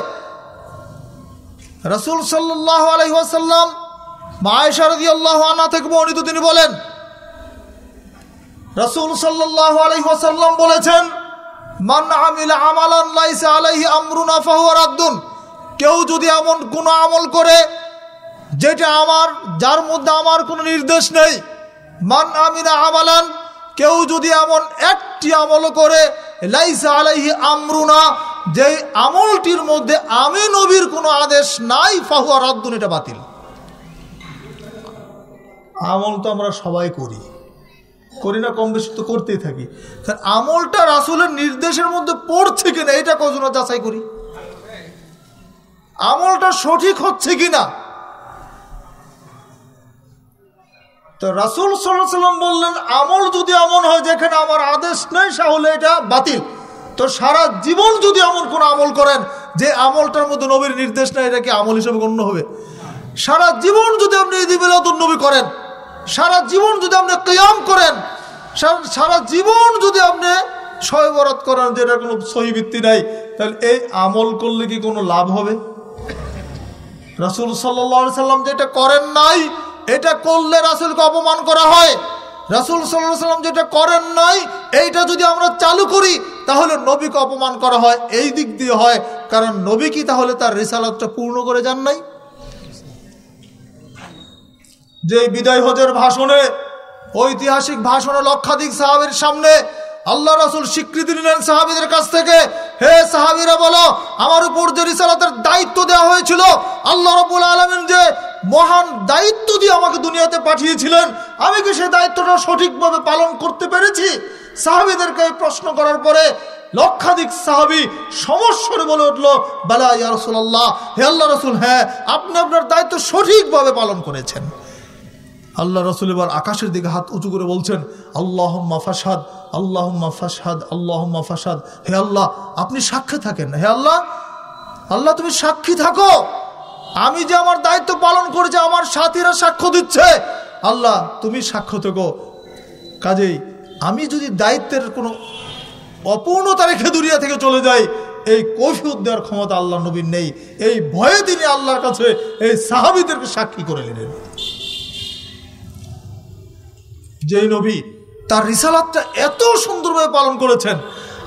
রাসুল সাল্লাহ আলহিহাসাল্লাম মায়েশারদি আল্লাহ আনা থেকে বর্ণিত তিনি বলেন, রাসুল সাল্লাহ আলহিহাসাল্লাম বলেছেন মান আমিল আমালান লাইসা আলাইহি কেউ যদি এমন কোনো আমল করে, যেটা আমার, যার মধ্যে আমার কোনো নির্দেশ নেই, মান আমিনা আমালান, কেউ যদি এমন একটি আমল করে, লাইসা আলাইহি আমরুনা, যে আমলটির মধ্যে আমি নবীর কোনো আদেশ নাই, ফাহুয়া রাদ্দুন, এটা বাতিল। আমল তো আমরা সবাই করি। করি না, কম বেশি তো করতেই থাকি। আমলটা রাসুলের নির্দেশের মধ্যে পড়ছে কিনা, এটা কজনা যাচাই করি? আমলটা সঠিক হচ্ছে কিনা? তো রাসুল সাল্লাম বললেন, আমল যদি এমন হয় যেখানে আমার আদেশ নেই, তাহলে এটা বাতিল। তো সারা জীবন যদি এমন কোন আমল করেন, যে আমলটার মধ্যে নবীর নির্দেশ নেই, এটা কি আমল হিসেবে গণ্য হবে? সারা জীবন যদি আপনি ঈদ নবী করেন সারা জীবন যদি আপনি কেয়াম করেন সারা- জীবন যদি আপনি শয়বরত করেন যেটা কোনো সহি ভিত্তি নাই, তাহলে এই আমল করলে কি কোনো লাভ হবে? রাসুল সাল্লাহ সাল্লাম যেটা করেন নাই, এটা করলে রাসুলকে অপমান করা হয়। রাসুল সাল্লাহ সাল্লাম যেটা করেন নাই, এইটা যদি আমরা চালু করি, তাহলে নবীকে অপমান করা হয়, এই দিক দিয়ে হয়। কারণ নবী কি তাহলে তার রিসালাতটা পূর্ণ করে যান নাই? যে বিদায় হজের ভাষণে, ঐতিহাসিক ভাষণে লক্ষাধিক সাহাবের সামনে আল্লাহ রাসুল স্বীকৃতি নিলেন সাহাবিদের কাছ থেকে, হে সাহাবিরা বলো, আমার উপর যে রিসালাতের দায়িত্ব দেওয়া হয়েছিল, আল্লাহ রবুল আলমিন যে মহান দায়িত্ব দিয়ে আমাকে দুনিয়াতে পাঠিয়েছিলেন, আমি কি সেই দায়িত্বটা সঠিকভাবে পালন করতে পেরেছি? সাহাবিদেরকে প্রশ্ন করার পরে লক্ষাধিক সাহাবি সমস্যরে বলে উঠল, বেলা ইয়া রসুল্লাহ হে আল্লাহ রসুল হ্যাঁ আপনি আপনার দায়িত্ব সঠিকভাবে পালন করেছেন। আল্লাহ রসুল এবার আকাশের দিকে হাত উঁচু করে বলছেন আল্লাহ ফাসাদ আল্লাহ ফাসাদ আল্লাহ ফাসাদ হে আল্লাহ, আপনি সাক্ষী থাকেন। হে আল্লাহ আল্লাহ তুমি সাক্ষী থাকো। আমি যে আমার দায়িত্ব পালন করেছি, আমার সাথীরা সাক্ষ্য দিচ্ছে। আল্লাহ, তুমি সাক্ষ্য থেকো। কাজেই আমি যদি দায়িত্বের কোনো অপূর্ণতা রেখে দুনিয়া থেকে চলে যাই, এই কৈফিয়ত দেওয়ার ক্ষমতা আল্লাহ নবীর নেই। এই ভয়ে তিনি আল্লাহর কাছে এই সাহাবিদেরকে সাক্ষী করে নিলেন। যেই নবী তার রিসালাতটা এত সুন্দরভাবে পালন করেছেন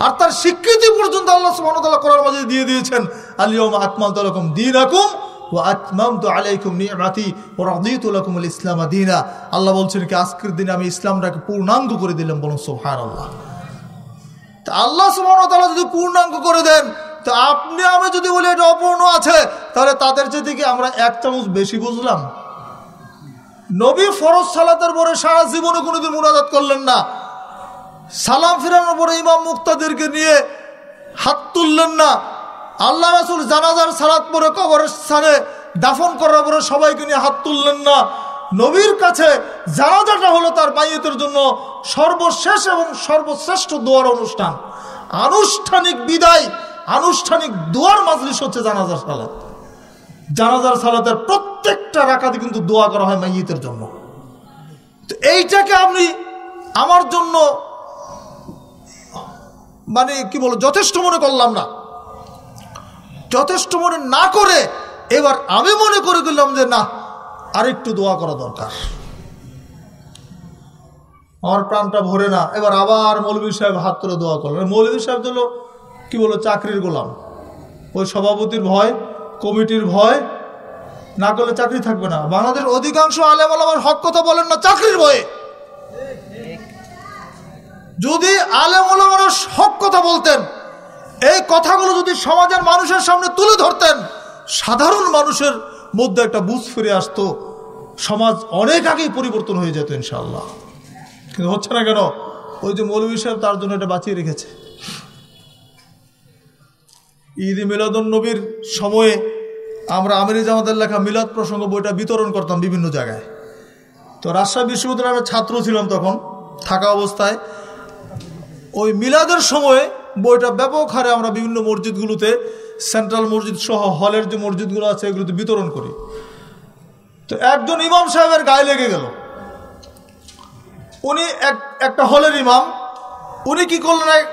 আর তার স্বীকৃতি পর্যন্ত আল্লাহ সুবহানাহু করার মাঝে দিয়ে দিয়েছেন আলিয়ম আকমাল তালাকুম দিন আকুম ও আতমাম তো আলাইকুম নিয়ামাতি ও লাকুমুল ইসলাম দিনা। আল্লাহ বলছেন কি, আজকের দিনে আমি ইসলামটাকে পূর্ণাঙ্গ করে দিলাম। বলুন, সুবহানাল্লাহ। তা আল্লাহ সুবহানাহু তাআলা যদি পূর্ণাঙ্গ করে দেন, তো আপনি, আমি যদি বলি এটা অপূর্ণ আছে, তাহলে তাদের চেয়ে কি আমরা এক চামচ বেশি বুঝলাম? নবী ফরজ সালাতের পরে সারা জীবনে কোনোদিন মুনাজাত করলেন না। সালাম ফিরানোর পরে ইমাম মুক্তাদেরকে নিয়ে হাত তুললেন না। আল্লাহ রাসুল জানাজার সালাত পরে কবরের স্থানে দাফন করার পরে সবাইকে নিয়ে হাত তুললেন না। নবীর কাছে জানাজাটা হলো তার মাইয়েতের জন্য সর্বশেষ এবং সর্বশ্রেষ্ঠ দোয়ার অনুষ্ঠান। আনুষ্ঠানিক বিদায়, আনুষ্ঠানিক দোয়ার মাজলিস হচ্ছে জানাজার সালাত। জানাজার সালাতের প্রত্যেকটা রাখাতে কিন্তু দোয়া করা হয় মাইয়িতের জন্য। তো এইটাকে আপনি আমার জন্য মানে কি বলো যথেষ্ট মনে করলাম না। যথেষ্ট মনে না করে এবার আমি মনে করে দিলাম যে না, আরেকটু দোয়া করা দরকার। আমার প্রাণটা ভরে না, এবার আবার মৌলবী সাহেব হাত তুলে দোয়া করলেন। মৌলবী সাহেব হলো কি বলো চাকরির গোলাম। ওই সভাপতির ভয় কমিটির ভয় না করলে চাকরি থাকবে না। বাংলাদেশ অধিকাংশ আলেম আলামার হক কথা বলেন না, চাকরির ভয়ে। যদি আলেম আলামারা হক কথা বলতেন, এই কথাগুলো যদি সমাজের মানুষের সামনে তুলে ধরতেন, সাধারণ মানুষের মধ্যে একটা বুঝ ফিরে আসতো। সমাজ অনেক আগেই পরিবর্তন হয়ে যেত ইনশাল্লাহ কিন্তু হচ্ছে না কেন? ওই যে মৌলবী সাহেব তার জন্য এটা বাঁচিয়ে রেখেছে। ঈদ মিলাদুন নবীর সময়ে আমরা আমিরি জামাতের লেখা মিলাদ প্রসঙ্গ বইটা বিতরণ করতাম বিভিন্ন জায়গায়। তো রাজশাহী বিশ্ববিদ্যালয়ের আমি ছাত্র ছিলাম তখন, থাকা অবস্থায়। ওই মিলাদের সময়ে বইটা ব্যাপক হারে আমরা বিভিন্ন মসজিদগুলোতে, সেন্ট্রাল মসজিদ সহ হলের যে মসজিদগুলো আছে এগুলোতে বিতরণ করি। তো একজন ইমাম সাহেবের গায়ে লেগে গেল। উনি এক, একটা হলের ইমাম। উনি কি করলেন?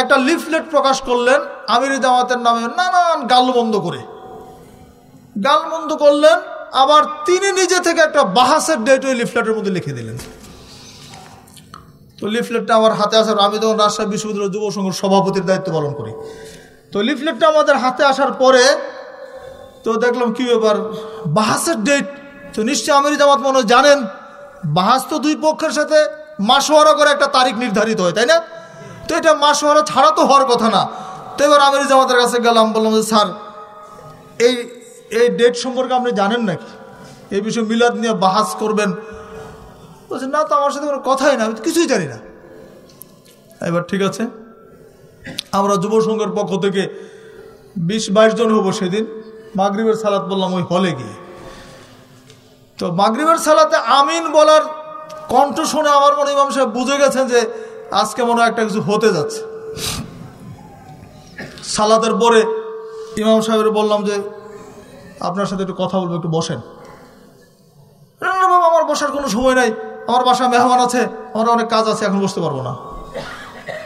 একটা লিফলেট প্রকাশ করলেন আমির জামাতের নামে নানান গালবন্ধ করে। গালবন্ধ করলেন, আবার তিনি নিজে থেকে একটা বাহাসের ডেট ওই লিফলেটের মধ্যে লিখে দিলেন। তো লিফলেটটা আমার হাতে আসার, আমি তখন রাজশাহী বিশ্ববিদ্যালয় যুব সংঘের সভাপতির দায়িত্ব পালন করি। তো লিফলেটটা আমাদের হাতে আসার পরে তো দেখলাম কি ব্যাপার, বাহাসের ডেট তো নিশ্চয়ই আমির জামাত মনে জানেন, বাহাস তো দুই পক্ষের সাথে মাসোয়ারা করে একটা তারিখ নির্ধারিত হয়, তাই না? তো এটা মাসোয়ারা ছাড়া তো হওয়ার কথা না। তো এবার আমির জামাতের কাছে গেলাম, বললাম যে, স্যার, এই এই ডেট সম্পর্কে আপনি জানেন নাকি? এই বিষয়ে মিলাদ নিয়ে বাহাস করবেন। বলছে, না তো, আমার সাথে কোনো কথাই না, আমি কিছুই জানি না। এবার ঠিক আছে, আমরা যুব সংঘের পক্ষ থেকে বিশ, বাইশ জন হব সেদিন। মাগরিবের সালাত বললাম ওই হলে গিয়ে। তো মাগরিবের সালাতে আমিন বলার কণ্ঠ শুনে আমার মনে ইমাম সাহেব বুঝে গেছেন যে আজকে মনে হয় একটা কিছু হতে যাচ্ছে। সালাতের পরে ইমাম সাহেবের বললাম যে, আপনার সাথে একটু কথা বলব, একটু বসেন। আমার বসার কোনো সময় নাই। আমার বাসায় মেহমান আছে, আমার অনেক কাজ আছে, এখন বসতে পারব না।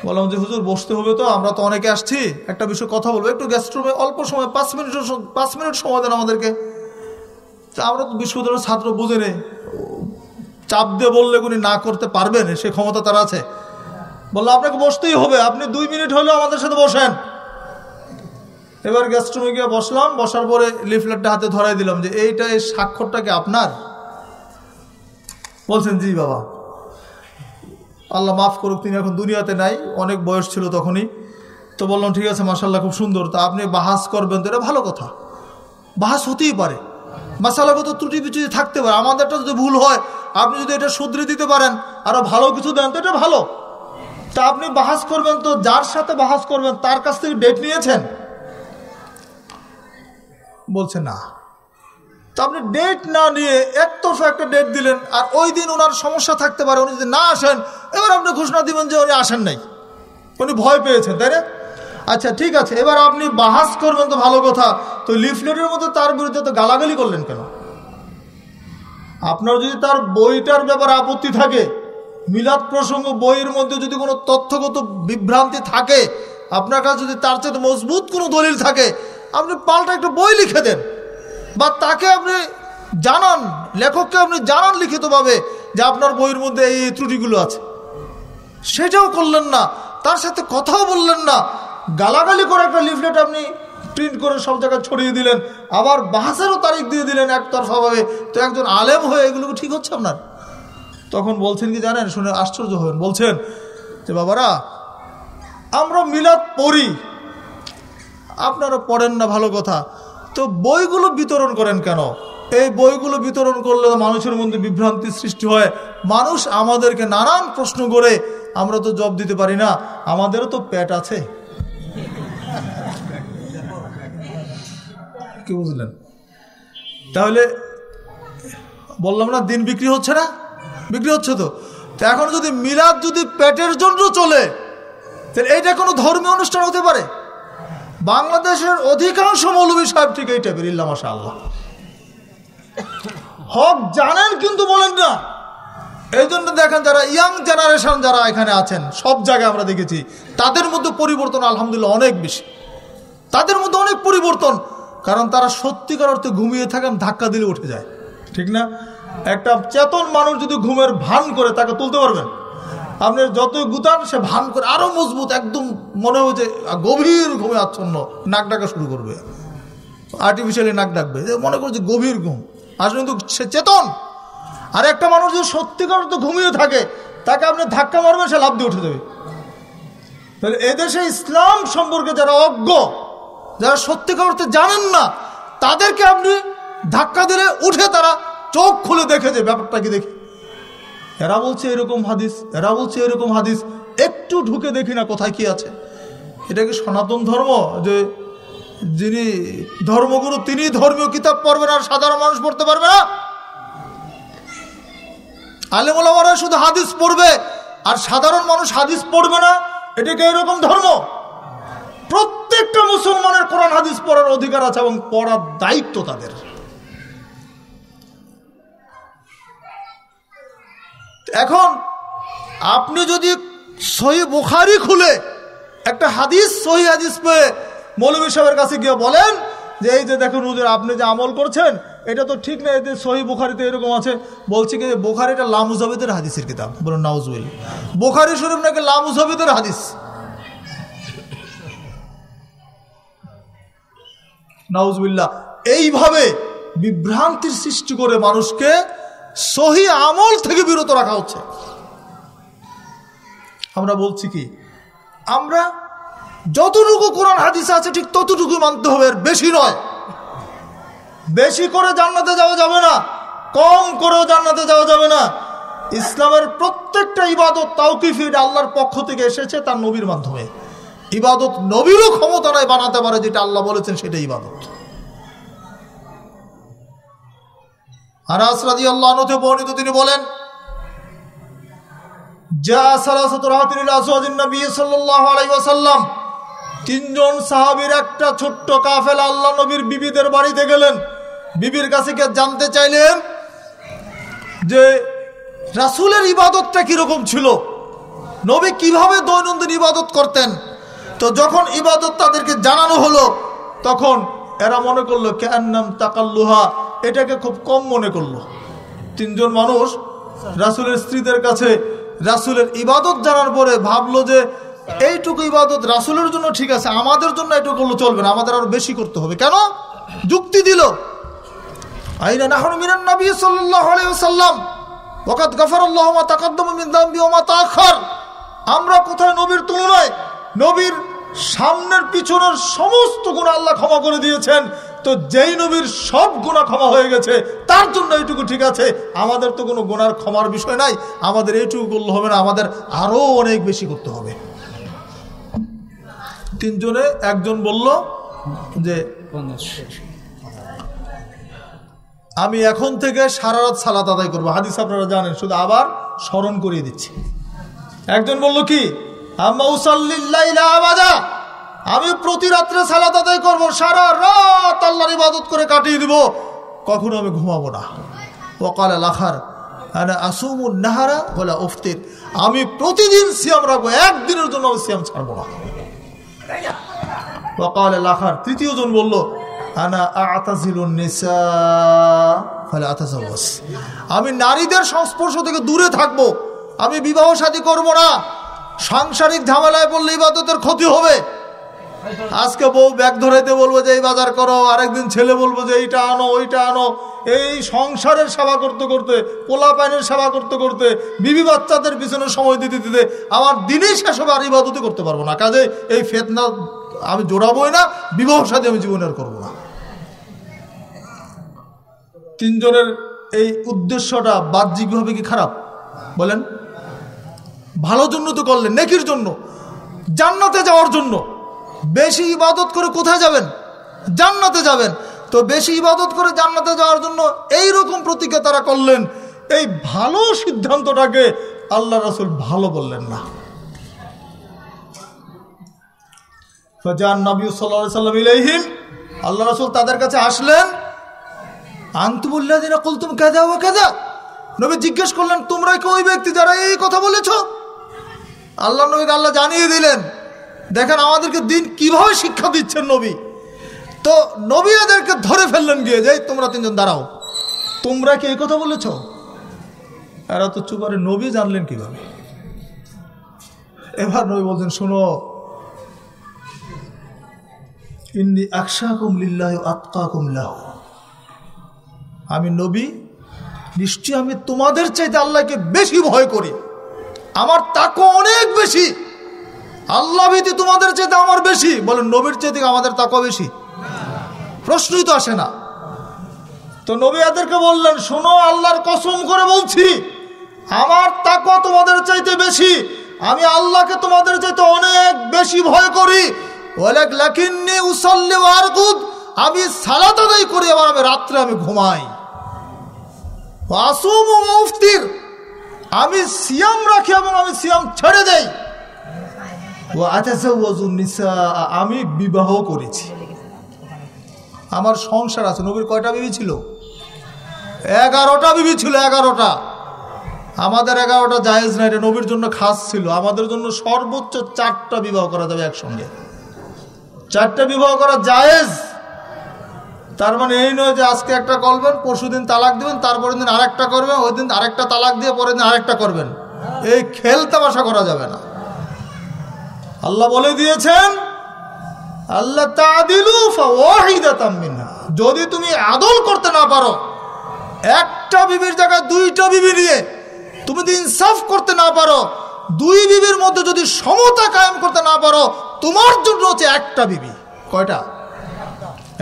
বললাম যে, হুজুর, বসতে হবে তো, আমরা তো অনেকে আসছি। একটা বিষয় কথা বলব, একটু গেস্ট রুমে অল্প সময়, পাঁচ মিনিট পাঁচ মিনিট সময় দেন আমাদেরকে। আমরা তো বিশ্ববিদ্যালয়ের ছাত্র বুঝে নেই। চাপ দিয়ে বললে উনি না করতে পারবেন, সে ক্ষমতা তার আছে। বলল, আপনাকে বসতেই হবে। আপনি দুই মিনিট হলেও আমাদের সাথে বসেন। এবার গেস্ট রুমে গিয়ে বসলাম। বসার পরে লিফলেটটা হাতে ধরাই দিলাম যে, এইটা, এই স্বাক্ষরটা কি আপনার? বলছেন, জি বাবা। আল্লাহ মাফ করুক, তিনি এখন দুনিয়াতে নাই, অনেক বয়স ছিল তখনই। তো বললাম, ঠিক আছে মাসাল্লাহ খুব সুন্দর। তা আপনি বাহাস করবেন তো, এটা ভালো কথা। বাহাস হতেই পারে। মাসালাগত ত্রুটি বিচুটি থাকতে পারে। আমাদেরটা যদি ভুল হয়, আপনি যদি এটা শুধরে দিতে পারেন আরও ভালো কিছু দেন তো এটা ভালো। তা আপনি বাহাস করবেন তো, যার সাথে বাহাস করবেন, তার কাছ থেকে ডেট নিয়েছেন? বলছে না। তো আপনি ডেট না নিয়ে একতরফা একটা ডেট দিলেন, আর ওই দিন ওনার সমস্যা থাকতে পারে, উনি যদি না আসেন, এবার আপনি ঘোষণা দিবেন যে উনি আসেন নাই। উনি ভয় পেয়েছেন তাই না? আচ্ছা ঠিক আছে, এবার আপনি বাহাস করবেন তো ভালো কথা, তো লিফলেটের মতো তার বিরুদ্ধে তো গালাগালি করলেন কেন? আপনার যদি তার বইটার ব্যাপারে আপত্তি থাকে মিলাদ প্রসঙ্গ বইয়ের মধ্যে যদি কোনো তথ্যগত বিভ্রান্তি থাকে, আপনার কাছে যদি তার চেয়ে মজবুত কোনো দলিল থাকে, আপনি পাল্টা একটা বই লিখে দেন। বা তাকে আপনি জানান, লেখককে আপনি জানান লিখিতভাবে যে আপনার বইয়ের মধ্যে এই ত্রুটিগুলো আছে। সেটাও করলেন না, তার সাথে কথাও বললেন না। গালাগালি করে একটা লিফলেট আপনি প্রিন্ট করে সব জায়গায় ছড়িয়ে দিলেন, আবার বাহাসেরও তারিখ দিয়ে দিলেন একতরফাভাবে। তো একজন আলেম হয়ে এগুলো ঠিক হচ্ছে আপনার? তখন বলছেন কি জানেন? শুনে আশ্চর্য হবেন। বলছেন যে, বাবারা, আমরা মিলাদ পড়ি। আপনারা পড়েন না, ভালো কথা। তো বইগুলো বিতরণ করেন কেন? এই বইগুলো বিতরণ করলে মানুষের মধ্যে বিভ্রান্তি সৃষ্টি হয়। মানুষ আমাদেরকে নানান প্রশ্ন করে আমরা তো জব দিতে পারি না। আমাদেরও তো পেট আছে। কি বুঝলেন? তাহলে বললাম না, দিন বিক্রি হচ্ছে না? বিক্রি হচ্ছে তো। তো এখন যদি মিলাদ যদি পেটের জন্য চলে, তাহলে এইটা কোনো ধর্মীয় অনুষ্ঠান হতে পারে? বাংলাদেশের অধিকাংশ মৌলবী সাহেব ঠিক এই টাইপের ইল্লা মাসা আল্লাহ হক জানেন কিন্তু বলেন না। এই জন্য দেখেন যারা ইয়াং জেনারেশন যারা এখানে আছেন, সব জায়গায় আমরা দেখেছি, তাদের মধ্যে পরিবর্তন আলহামদুলিল্লাহ অনেক বেশি। তাদের মধ্যে অনেক পরিবর্তন, কারণ তারা সত্যিকার অর্থে ঘুমিয়ে থাকেন, ধাক্কা দিলে উঠে যায়। ঠিক না? একটা চেতন মানুষ যদি ঘুমের ভান করে, তাকে তুলতে পারবেন আপনি যতই গুতান, সে ভান করে আরও মজবুত, একদম মনে হয় যে গভীর ঘুমে আচ্ছন্ন, নাক ডাকা শুরু করবে। আর্টিফিশিয়ালি নাক ডাকবে। মনে করছে গভীর ঘুম। আসলে কিন্তু সে চেতন। আর একটা মানুষ যদি সত্যিকার অর্থে ঘুমিয়ে থাকে, তাকে আপনি ধাক্কা মারবেন, সে লাভ দিয়ে উঠে দেবে তাহলে এদেশে ইসলাম সম্পর্কে যারা অজ্ঞ, যারা সত্যিকার অর্থে জানেন না, তাদেরকে আপনি ধাক্কা দিলে উঠে তারা চোখ খুলে দেখে যে ব্যাপারটা কি দেখি? এরা বলছে এরকম হাদিস, এরা বলছে এরকম হাদিস, একটু ঢুকে দেখি না কোথায় কি আছে। এটা কি সনাতন ধর্ম? যে যিনি ধর্মগুরু, তিনি ধর্মীয় কিতাব পড়বেন আর সাধারণ মানুষ পড়তে পারবে না? আলেমুলামারা শুধু হাদিস পড়বে, আর সাধারণ মানুষ হাদিস পড়বে না? এটা কি এরকম ধর্ম? প্রত্যেকটা মুসলমানের কোরআন, হাদিস পড়ার অধিকার আছে এবং পড়ার দায়িত্ব তাদের। এখন আপনি যদি সহি বুখারি খুলে একটা হাদিস, সহি হাদিস পেয়ে মৌলবী সাহেবের কাছে গিয়ে বলেন যে এই যে দেখুন হুজুর, আপনি যে আমল করছেন, এটা তো ঠিক না এতে সহি বুখারিতে এরকম আছে। বলছি কি বোখারি এটা লামুজাবিদের হাদিসের কিতাব। বলুন নাউজুল বোখারি শরীফ নাকি লামুজাবিদের হাদিস? নাউজবিল্লা এইভাবে বিভ্রান্তির সৃষ্টি করে মানুষকে সহি আমল থেকে বিরত রাখা হচ্ছে। আমরা বলছি কি, আমরা যতটুকু কোরআন হাদিস আছে ঠিক ততটুকু মানতে হবে বেশি নয়। বেশি করে জান্নাতে যাওয়া যাবে না, কম করেও জান্নাতে যাওয়া যাবে না। ইসলামের প্রত্যেকটা ইবাদত তাওকিফির আল্লাহর পক্ষ থেকে এসেছে তার নবীর মাধ্যমে। ইবাদত নবীরও ক্ষমতা নয় বানাতে পারে যেটা আল্লাহ বলেছেন সেটা ইবাদত। আর আসরাদি আল্লাহ বর্ণিত তিনি বলেন যা ওয়াসাল্লাম। তিনজন সাহাবীর একটা ছোট্ট কাফেলা আল্লাহ নবীর বিবিদের বাড়িতে গেলেন। বিবির কাছে জানতে চাইলেন যে, রাসুলের ইবাদতটা কীরকম ছিল? নবী কীভাবে দৈনন্দিন ইবাদত করতেন? তো যখন ইবাদত তাদেরকে জানানো হলো, তখন এরা মনে করল কেন ক্যান্নাম তাকাল্লুহা এটাকে খুব কম মনে করল। তিনজন মানুষ রাসুলের স্ত্রীদের কাছে রাসুলের ইবাদত জানার পরে ভাবলো যে, এইটুকু ইবাদত রাসুলের জন্য ঠিক আছে, আমাদের জন্য এটুকু করলে চলবে না, আমাদের আরও বেশি করতে হবে। কেন? যুক্তি দিল। আমরা কোথায় নবীর তুলনায়? নবীর সামনের পিছনের সমস্ত গুণ আল্লাহ ক্ষমা করে দিয়েছেন। তো যেই নবীর সব গোনা ক্ষমা হয়ে গেছে, তার জন্য এইটুকু ঠিক আছে। আমাদের তো কোনো গোনার ক্ষমার বিষয় নাই। আমাদের এইটুকু করলে হবে না, আমাদের আরও অনেক বেশি করতে হবে। তিনজনে, একজন বলল যে, আমি এখন থেকে সারা রাত সালাত আদায় করব। হাদিস আপনারা জানেন, শুধু আবার স্মরণ করিয়ে দিচ্ছি। একজন বলল কি? আম্মা উসাল্লিল্লাইলা আবাদা। আমি প্রতি রাত্রে সালাত আদায় করব, সারা রাত আল্লাহর ইবাদত করে কাটিয়ে দিব। কখনো আমি ঘুমাবো না। ওকাল লাখার আসুমুন নাহারা বলে উফতির। আমি প্রতিদিন সিয়াম রাখব, একদিনের জন্য আমি সিয়াম ছাড়বো না। ওকাল লাখার তৃতীয় জন বলল, আনা আতাজিলুন নিসা, ফলে আতাজাওয়াজ। আমি নারীদের সংস্পর্শ থেকে দূরে থাকব, আমি বিবাহ শাদী করব না। সাংসারিক ঝামেলায় পড়লে ইবাদতের ক্ষতি হবে। আজকে বউ ব্যাগ ধরাইতে বলব যে, এই বাজার করো, আরেকদিন ছেলে বলব যে, এইটা আনো, ওইটা আনো। এই সংসারের সেবা করতে করতে পোলা পাইনের সেবা করতে করতে, বিবি বাচ্চাদের পিছনে সময় দিতে দিতে আমার দিনেই শেষ হবে, আর ইবাদতই করতে পারব না। কাজে এই ফেতনা আমি জোড়াবোই না, বিবাহ সাথে আমি জীবনের করব না। তিনজনের এই উদ্দেশ্যটা বাহ্যিকভাবে কি খারাপ? বলেন। ভালো জন্য তো করলেন, নেকির জন্য। জান্নাতে যাওয়ার জন্য। বেশি ইবাদত করে কোথায় যাবেন? জান্নাতে যাবেন। তো বেশি ইবাদত করে জান্নাতে যাওয়ার জন্য এই রকম প্রতিজ্ঞা তারা করলেন। এই ভালো সিদ্ধান্তটাকে আল্লাহ রাসুল ভালো বললেন না। ফাজান নবী সাল্লাহ সাল্লাম আল্লাহ রাসুল তাদের কাছে আসলেন। আন্তুমুল্লাহ দিনা কুলতুম কাদা ও কাদা নবী জিজ্ঞেস করলেন, তোমরা কি ওই ব্যক্তি যারা এই কথা বলেছ? আল্লাহ নবীকে আল্লাহ জানিয়ে দিলেন। দেখেন আমাদেরকে দিন কীভাবে শিক্ষা দিচ্ছেন নবী? তো নবী এদেরকে ধরে ফেললেন গিয়ে যে তোমরা তিনজন দাঁড়াও। তোমরা কি এই কথা বলেছ? এরা তো চুপারে নবী জানলেন কীভাবে? এবার নবী বলছেন, শোনো, ইন্নি আকশা কুমলিল্লাহ আত্মা কুমলাহ আমি নবী, নিশ্চয়ই আমি তোমাদের চাইতে আল্লাহকে বেশি ভয় করি। আমার তাকো অনেক বেশি। আল্লাহ ভীতি তোমাদের চাইতে আমার বেশি। বলেন, নবীর চাইতে আমাদের তাকো বেশি। প্রশ্নই তো আসে না। তো নবী এদেরকে বললেন, শোনো, আল্লাহর কসম করে বলছি, আমার তাকো তোমাদের চাইতে বেশি। আমি আল্লাহকে তোমাদের চাইতে অনেক বেশি ভয় করি। ওলেক লাকিন্নি আমি সালাত আদায় করি আবার আমি রাত্রে আমি ঘুমাই। আসুম মুফতির আমি সিয়াম রাখি এবং আমি সিয়াম ছেড়ে দেই। ও আমি বিবাহ করেছি। আমার সংসার আছে, নবীর কয়টা বিবি ছিল? এগারোটা বিবি ছিল, এগারোটা। আমাদের এগারোটা জায়েজ না এটা নবীর জন্য খাস ছিল। আমাদের জন্য সর্বোচ্চ চারটা বিবাহ করা যাবে একসঙ্গে। চারটা বিবাহ করা জায়েজ। তার মানে এই নয় যে আজকে একটা করবেন পরশু দিন তালাক দিবেন, তারপরের দিন আরেকটা করবেন, ওই দিন আরেকটা তালাক দিয়ে পরের দিন আরেকটা করবেন। এই খেল তামাশা করা যাবে না। আল্লাহ বলে দিয়েছেন আল্লাহ যদি তুমি আদল করতে না পারো, একটা বিবির জায়গায় দুইটা বিবি নিয়ে তুমি যদি ইনসাফ করতে না পারো, দুই বিবির মধ্যে যদি সমতা কায়েম করতে না পারো, তোমার জন্য হচ্ছে একটা বিবি। কয়টা?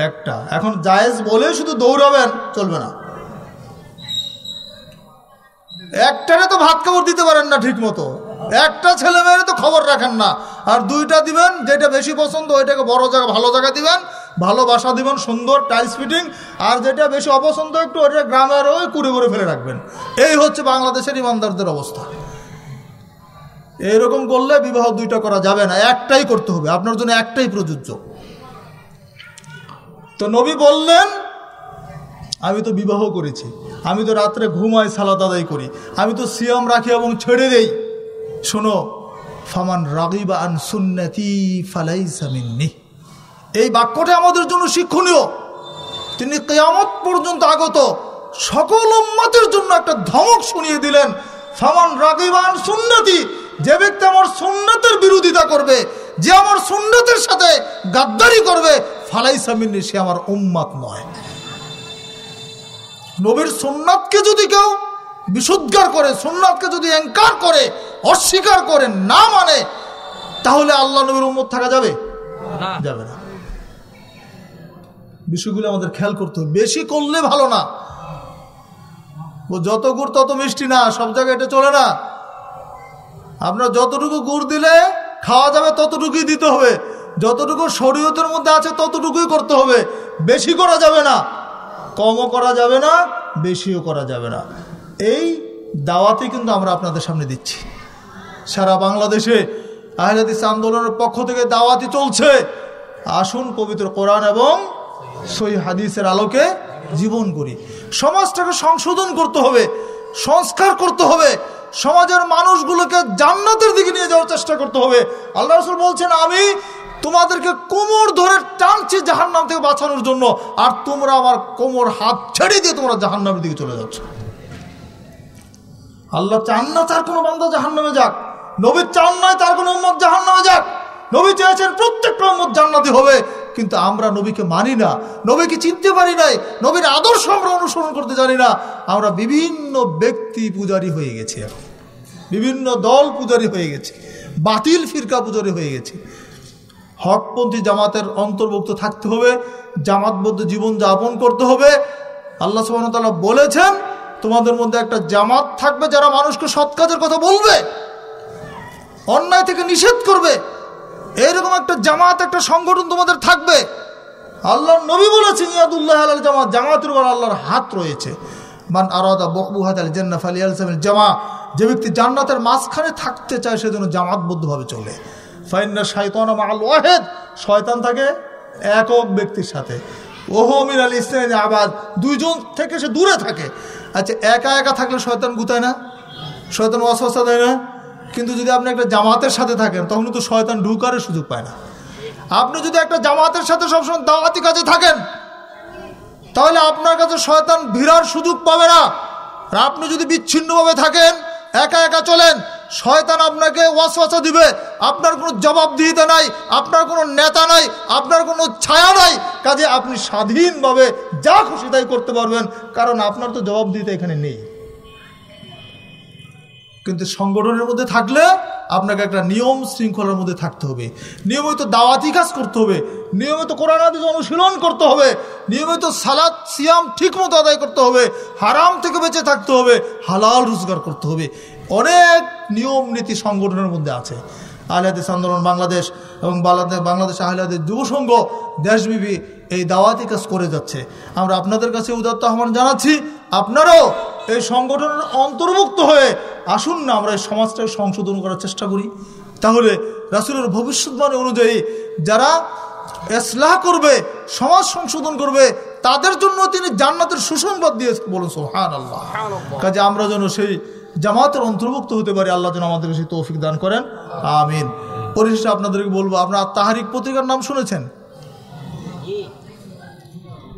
একটা। এখন জায়েজ বলে শুধু দৌড়াবেন, চলবে না। একটারে তো ভাত খাবার দিতে পারেন না ঠিক মতো একটা ছেলে মেয়ের তো খবর রাখেন না। আর দুইটা দিবেন, যেটা বেশি পছন্দ, ওইটাকে বড় জায়গা, ভালো জায়গা দিবেন ভালোবাসা দিবেন, সুন্দর টাইলস ফিটিং আর যেটা বেশি অপছন্দ একটু ওইটা গ্রামের ওই কুড়ে করে ফেলে রাখবেন। এই হচ্ছে বাংলাদেশের ইমানদারদের অবস্থা। এইরকম করলে বিবাহ দুইটা করা যাবে না, একটাই করতে হবে, আপনার জন্য একটাই প্রযোজ্য। তো নবী বললেন, আমি তো বিবাহ করেছি, আমি তো রাত্রে ঘুমাই সালাত আদায় করি, আমি তো সিয়াম রাখি এবং ছেড়ে দেই। শোনো, ফামান রাগিবা আন সুন্নতি ফালাইসা মিন্নি। এই বাক্যটা আমাদের জন্য শিক্ষণীয়। তিনি কেয়ামত পর্যন্ত আগত সকল উম্মতের জন্য একটা ধমক শুনিয়ে দিলেন, ফামান রাগিবান সুন্নতি, যে ব্যক্তি আমার সুন্নতের বিরোধিতা করবে, যে আমার সুন্নতের সাথে গাদ্দারি করবে ফালাই সে আমার উম্মাত নয়। নবীর সুন্নাতকে যদি কেউ বিশুদ্ধার করে সুন্নাতকে যদি অ্যাঙ্কার করে অস্বীকার করে না মানে তাহলে আল্লাহ নবীর উম্মত থাকা যাবে? যাবে না। বিষয়গুলো আমাদের খেয়াল করতে হবে। বেশি করলে ভালো না। ও যত গুড় তত মিষ্টি না সব জায়গায় এটা চলে না। আপনার যতটুকু গুড় দিলে খাওয়া যাবে ততটুকুই দিতে হবে। যতটুকু শরীয়তের মধ্যে আছে ততটুকুই করতে হবে। বেশি করা যাবে না। কমও করা যাবে না বেশিও করা যাবে না। এই দাওয়াতই কিন্তু আমরা আপনাদের সামনে দিচ্ছি। সারা বাংলাদেশে আহলাদিস আন্দোলনের পক্ষ থেকে দাওয়াতি চলছে। আসুন পবিত্র কোরআন এবং সই হাদিসের আলোকে জীবন করি। সমাজটাকে সংশোধন করতে হবে, সংস্কার করতে হবে, সমাজের মানুষগুলোকে জান্নাতের দিকে নিয়ে যাওয়ার চেষ্টা করতে হবে। আল্লাহ রসুল বলছেন, আমি তোমাদেরকে কোমর ধরে টানছি জাহান্নাম থেকে বাঁচানোর জন্য, আর তোমরা আমার কোমর হাত ছেড়ে দিয়ে তোমরা জাহান্নামের দিকে চলে যাচ্ছ। আল্লাহ চান না তার কোনো বান্ধব জাহান্নামে যাক। নবী চান নয় তার কোনো উম্মত জাহান্নামে যাক। নবী চেয়েছেন প্রত্যেকটা উম্মত জান্নাতি হবে, কিন্তু আমরা নবীকে মানি না, নবীকে চিনতে পারি নাই, নবীর আদর্শ আমরা অনুসরণ করতে জানি না। আমরা বিভিন্ন ব্যক্তি পূজারি হয়ে গেছি এখন। বিভিন্ন দল পূজারি হয়ে গেছে, বাতিল ফিরকা পূজারি হয়ে গেছে। হকপন্থী জামাতের অন্তর্ভুক্ত থাকতে হবে, জামাতবদ্ধ জীবন যাপন করতে হবে। আল্লাহ সুবাহতাল্লাহ বলেছেন তোমাদের মধ্যে একটা জামাত থাকবে যারা মানুষকে সৎ কাজের কথা বলবে, অন্যায় থেকে নিষেধ করবে। এইরকম একটা জামাত, একটা সংগঠন তোমাদের থাকবে। আল্লাহর নবী বলেছেন, ইয়াদুল্লাহ আল জামাত, জামাতের উপর আল্লাহর হাত রয়েছে। মান আরাদা বকবুহাত আল জান্না ফালি আলসামিল জামা যে ব্যক্তি জান্নাতের মাঝখানে থাকতে চায়, সে সেজন্য জামাতবদ্ধভাবে চলে। ফাইন্না শায়তান আল ওয়াহেদ, শয়তান থাকে একক ব্যক্তির সাথে। ওহো মির আল ইসলাম আবাদ, দুইজন থেকে সে দূরে থাকে। আচ্ছা একা একা থাকলে শয়তান গুতায় না? শয়তান অস্বস্থা দেয় না? কিন্তু যদি আপনি একটা জামাতের সাথে থাকেন, তখন তো শয়তান ঢুকারের সুযোগ পায় না। আপনি যদি একটা জামাতের সাথে সবসময় দাওয়াতি কাজে থাকেন, তাহলে আপনার কাছে শয়তান ভিড়ার সুযোগ পাবে না। আর আপনি যদি বিচ্ছিন্নভাবে থাকেন, একা একা চলেন শয়তান আপনাকে ওয়াসওয়াসা দিবে। আপনার কোনো জবাবদিহিতা নাই, আপনার কোনো নেতা নাই, আপনার কোনো ছায়া নাই। কাজে আপনি স্বাধীনভাবে যা খুশি তাই করতে পারবেন, কারণ আপনার তো জবাবদিহিতা এখানে নেই। কিন্তু সংগঠনের মধ্যে থাকলে আপনাকে একটা নিয়ম শৃঙ্খলার মধ্যে থাকতে হবে। নিয়মিত দাওয়াতি কাজ করতে হবে, নিয়মিত কোরআন আদিজ অনুশীলন করতে হবে, নিয়মিত সালাদ সিয়াম ঠিক মতো আদায় করতে হবে, হারাম থেকে বেঁচে থাকতে হবে, হালাল রোজগার করতে হবে। অনেক নিয়ম নীতি সংগঠনের মধ্যে আছে। আহলাদিস আন্দোলন বাংলাদেশ এবং বাংলাদেশ আহলাদের যুব সংঘ দেশবিবি এই দাওয়াতি কাজ করে যাচ্ছে। আমরা আপনাদের কাছে উদাত্ত আহ্বান জানাচ্ছি আপনারাও এই সংগঠনের অন্তর্ভুক্ত হয়ে আসুন না আমরা এই সমাজটাকে সংশোধন করার চেষ্টা করি। তাহলে রাসুলের ভবিষ্যৎবাণী অনুযায়ী যারা এসলাহ করবে সমাজ সংশোধন করবে তাদের জন্য তিনি জান্নাতের সুসংবাদ দিয়েছেন বলুন সোহান আল্লাহ কাজে আমরা যেন সেই জামাতের অন্তর্ভুক্ত হতে পারি আল্লাহ যেন আমাদেরকে সেই তৌফিক দান করেন। আমিন। পরিশেষে আপনাদেরকে বলব আপনার তাহারিক পত্রিকার নাম শুনেছেন?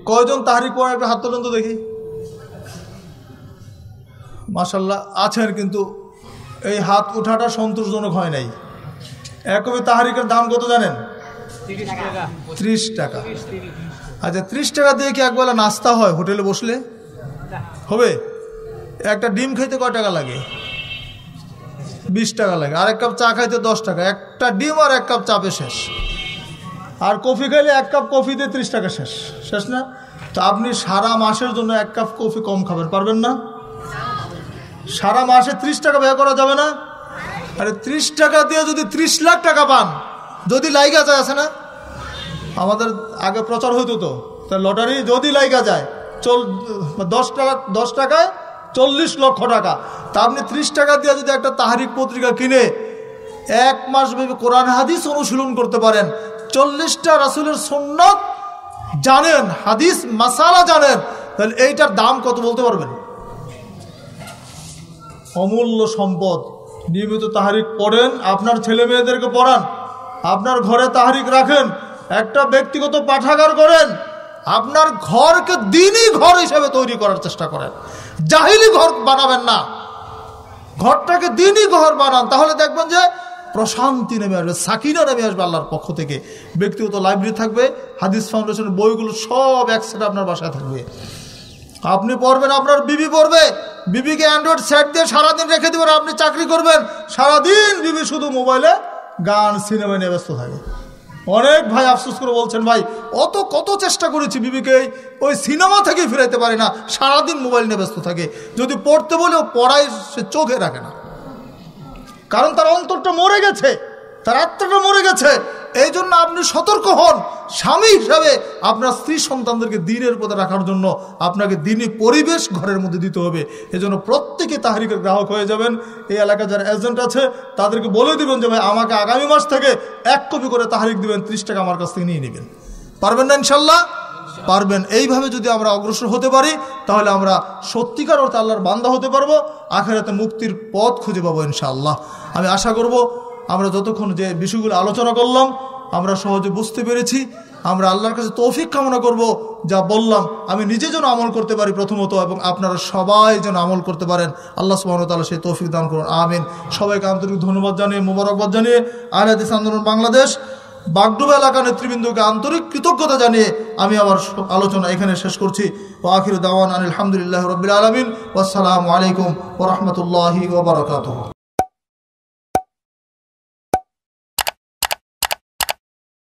কয়জন তাহারিক পড়া একটা হাত তোলেন তো দেখি। মাসাল্লাহ আছেন কিন্তু এই হাত উঠাটা সন্তোষজনক হয় নাই। একবি তাহারিকের দাম কত জানেন? ত্রিশ টাকা। আচ্ছা ত্রিশ টাকা দিয়ে কি একবেলা নাস্তা হয় হোটেলে বসলে? হবে? একটা ডিম খাইতে কয় টাকা লাগে? বিশ টাকা লাগে। আর এক কাপ চা খাইতে দশ টাকা। একটা ডিম আর এক কাপ চাপে শেষ। আর কফি খাইলে এক কাপ কফিতে ত্রিশ টাকা শেষ। শেষ না? তো আপনি সারা মাসের জন্য এক কাপ কফি কম খাবেন, পারবেন না? সারা মাসে ত্রিশ টাকা ব্যয় করা যাবে না? আরে ত্রিশ টাকা দিয়ে যদি ত্রিশ লাখ টাকা পান, যদি লাইগা যায়, আছে না? আমাদের আগে প্রচার হইতো তো। লটারি যদি লাইগা যায়, চল দশ টাকা দশ টাকায় চল্লিশ লক্ষ টাকা। তা আপনি ত্রিশ টাকা দিয়ে যদি একটা তাহারিক পত্রিকা কিনে এক মাস ভেবে কোরআন, হাদিস অনুশীলন করতে পারেন। চল্লিশটা রাসুলের সন্ন্যত জানেন, হাদিস, মাসালা জানেন। তাহলে এইটার দাম কত বলতে পারবেন? অমূল্য সম্পদ। নিয়মিত তাহারিক পড়েন, আপনার ছেলে মেয়েদেরকে পড়ান, আপনার ঘরে তাহারিক রাখেন, একটা ব্যক্তিগত পাঠাগার করেন, আপনার ঘরকে দিনই ঘর হিসেবে তৈরি করার চেষ্টা করেন। জাহিলি ঘর বানাবেন না। ঘরটাকে দিনই ঘর বানান। তাহলে দেখবেন যে প্রশান্তি নেমে আসবে, সাকিনা নেমে আসবে আল্লাহর পক্ষ থেকে। ব্যক্তিগত লাইব্রেরি থাকবে, হাদিস ফাউন্ডেশনের বইগুলো সব একসাথে আপনার বাসায় থাকবে। আপনি পড়বেন, আপনার বিবি পড়বে। বিবিকে অ্যান্ড্রয়েড সেট দিয়ে সারাদিন রেখে দেবেন, আপনি চাকরি করবেন। সারাদিন বিবি শুধু মোবাইলে গান সিনেমা নিয়ে ব্যস্ত থাকে। অনেক ভাই আফসোস করে বলছেন, ভাই, অত কত চেষ্টা করেছি বিবিকে, ওই সিনেমা থেকে ফিরাইতে পারে না, সারাদিন মোবাইল নিয়ে ব্যস্ত থাকে। যদি পড়তে বলেও পড়ায় সে চোখে রাখে না। কারণ তার অন্তরটা মরে গেছে। তার আত্মাটা মরে গেছে। এই জন্য আপনি সতর্ক হন। স্বামী হিসাবে আপনার স্ত্রী সন্তানদেরকে দিনের পথে রাখার জন্য আপনাকে দিনই পরিবেশ ঘরের মধ্যে দিতে হবে। এজন্য প্রত্যেকে তাহারিকের গ্রাহক হয়ে যাবেন। এই এলাকায় যারা এজেন্ট আছে, তাদেরকে বলে দিবেন যে, ভাই, আমাকে আগামী মাস থেকে এক কপি করে তাহারিক দিবেন, ত্রিশ টাকা আমার কাছ থেকে নিয়ে নেবেন। পারবেন না ইনশাল্লাহ পারবেন। এইভাবে যদি আমরা অগ্রসর হতে পারি, তাহলে আমরা সত্যিকার অর্থে আল্লাহর বান্দা হতে পারব। আখেরাতে মুক্তির পথ খুঁজে পাবো ইনশাআল্লাহ। আমি আশা করব আমরা যতক্ষণ যে বিষয়গুলো আলোচনা করলাম, আমরা সহজে বুঝতে পেরেছি। আমরা আল্লাহর কাছে তৌফিক কামনা করব, যা বললাম, আমি নিজে যেন আমল করতে পারি প্রথমত, এবং আপনারা সবাই যেন আমল করতে পারেন। আল্লাহ সুবাহতাল্লাহ সেই তৌফিক দান করুন। আমিন। সবাইকে আন্তরিক ধন্যবাদ জানিয়ে, মোবারকবাদ জানিয়ে আহলাদিস আন্দোলন বাংলাদেশ, বাগডুবা এলাকা নেতৃবৃন্দকে আন্তরিক কৃতজ্ঞতা জানিয়ে, আমি আমার আলোচনা এখানে শেষ করছি। ও আখির দাওয়ান আলহামদুলিল্লাহ রবিল আলমিন। আসসালামু আলাইকুম ওরহমতুল্লাহি ওবরাকাতুহ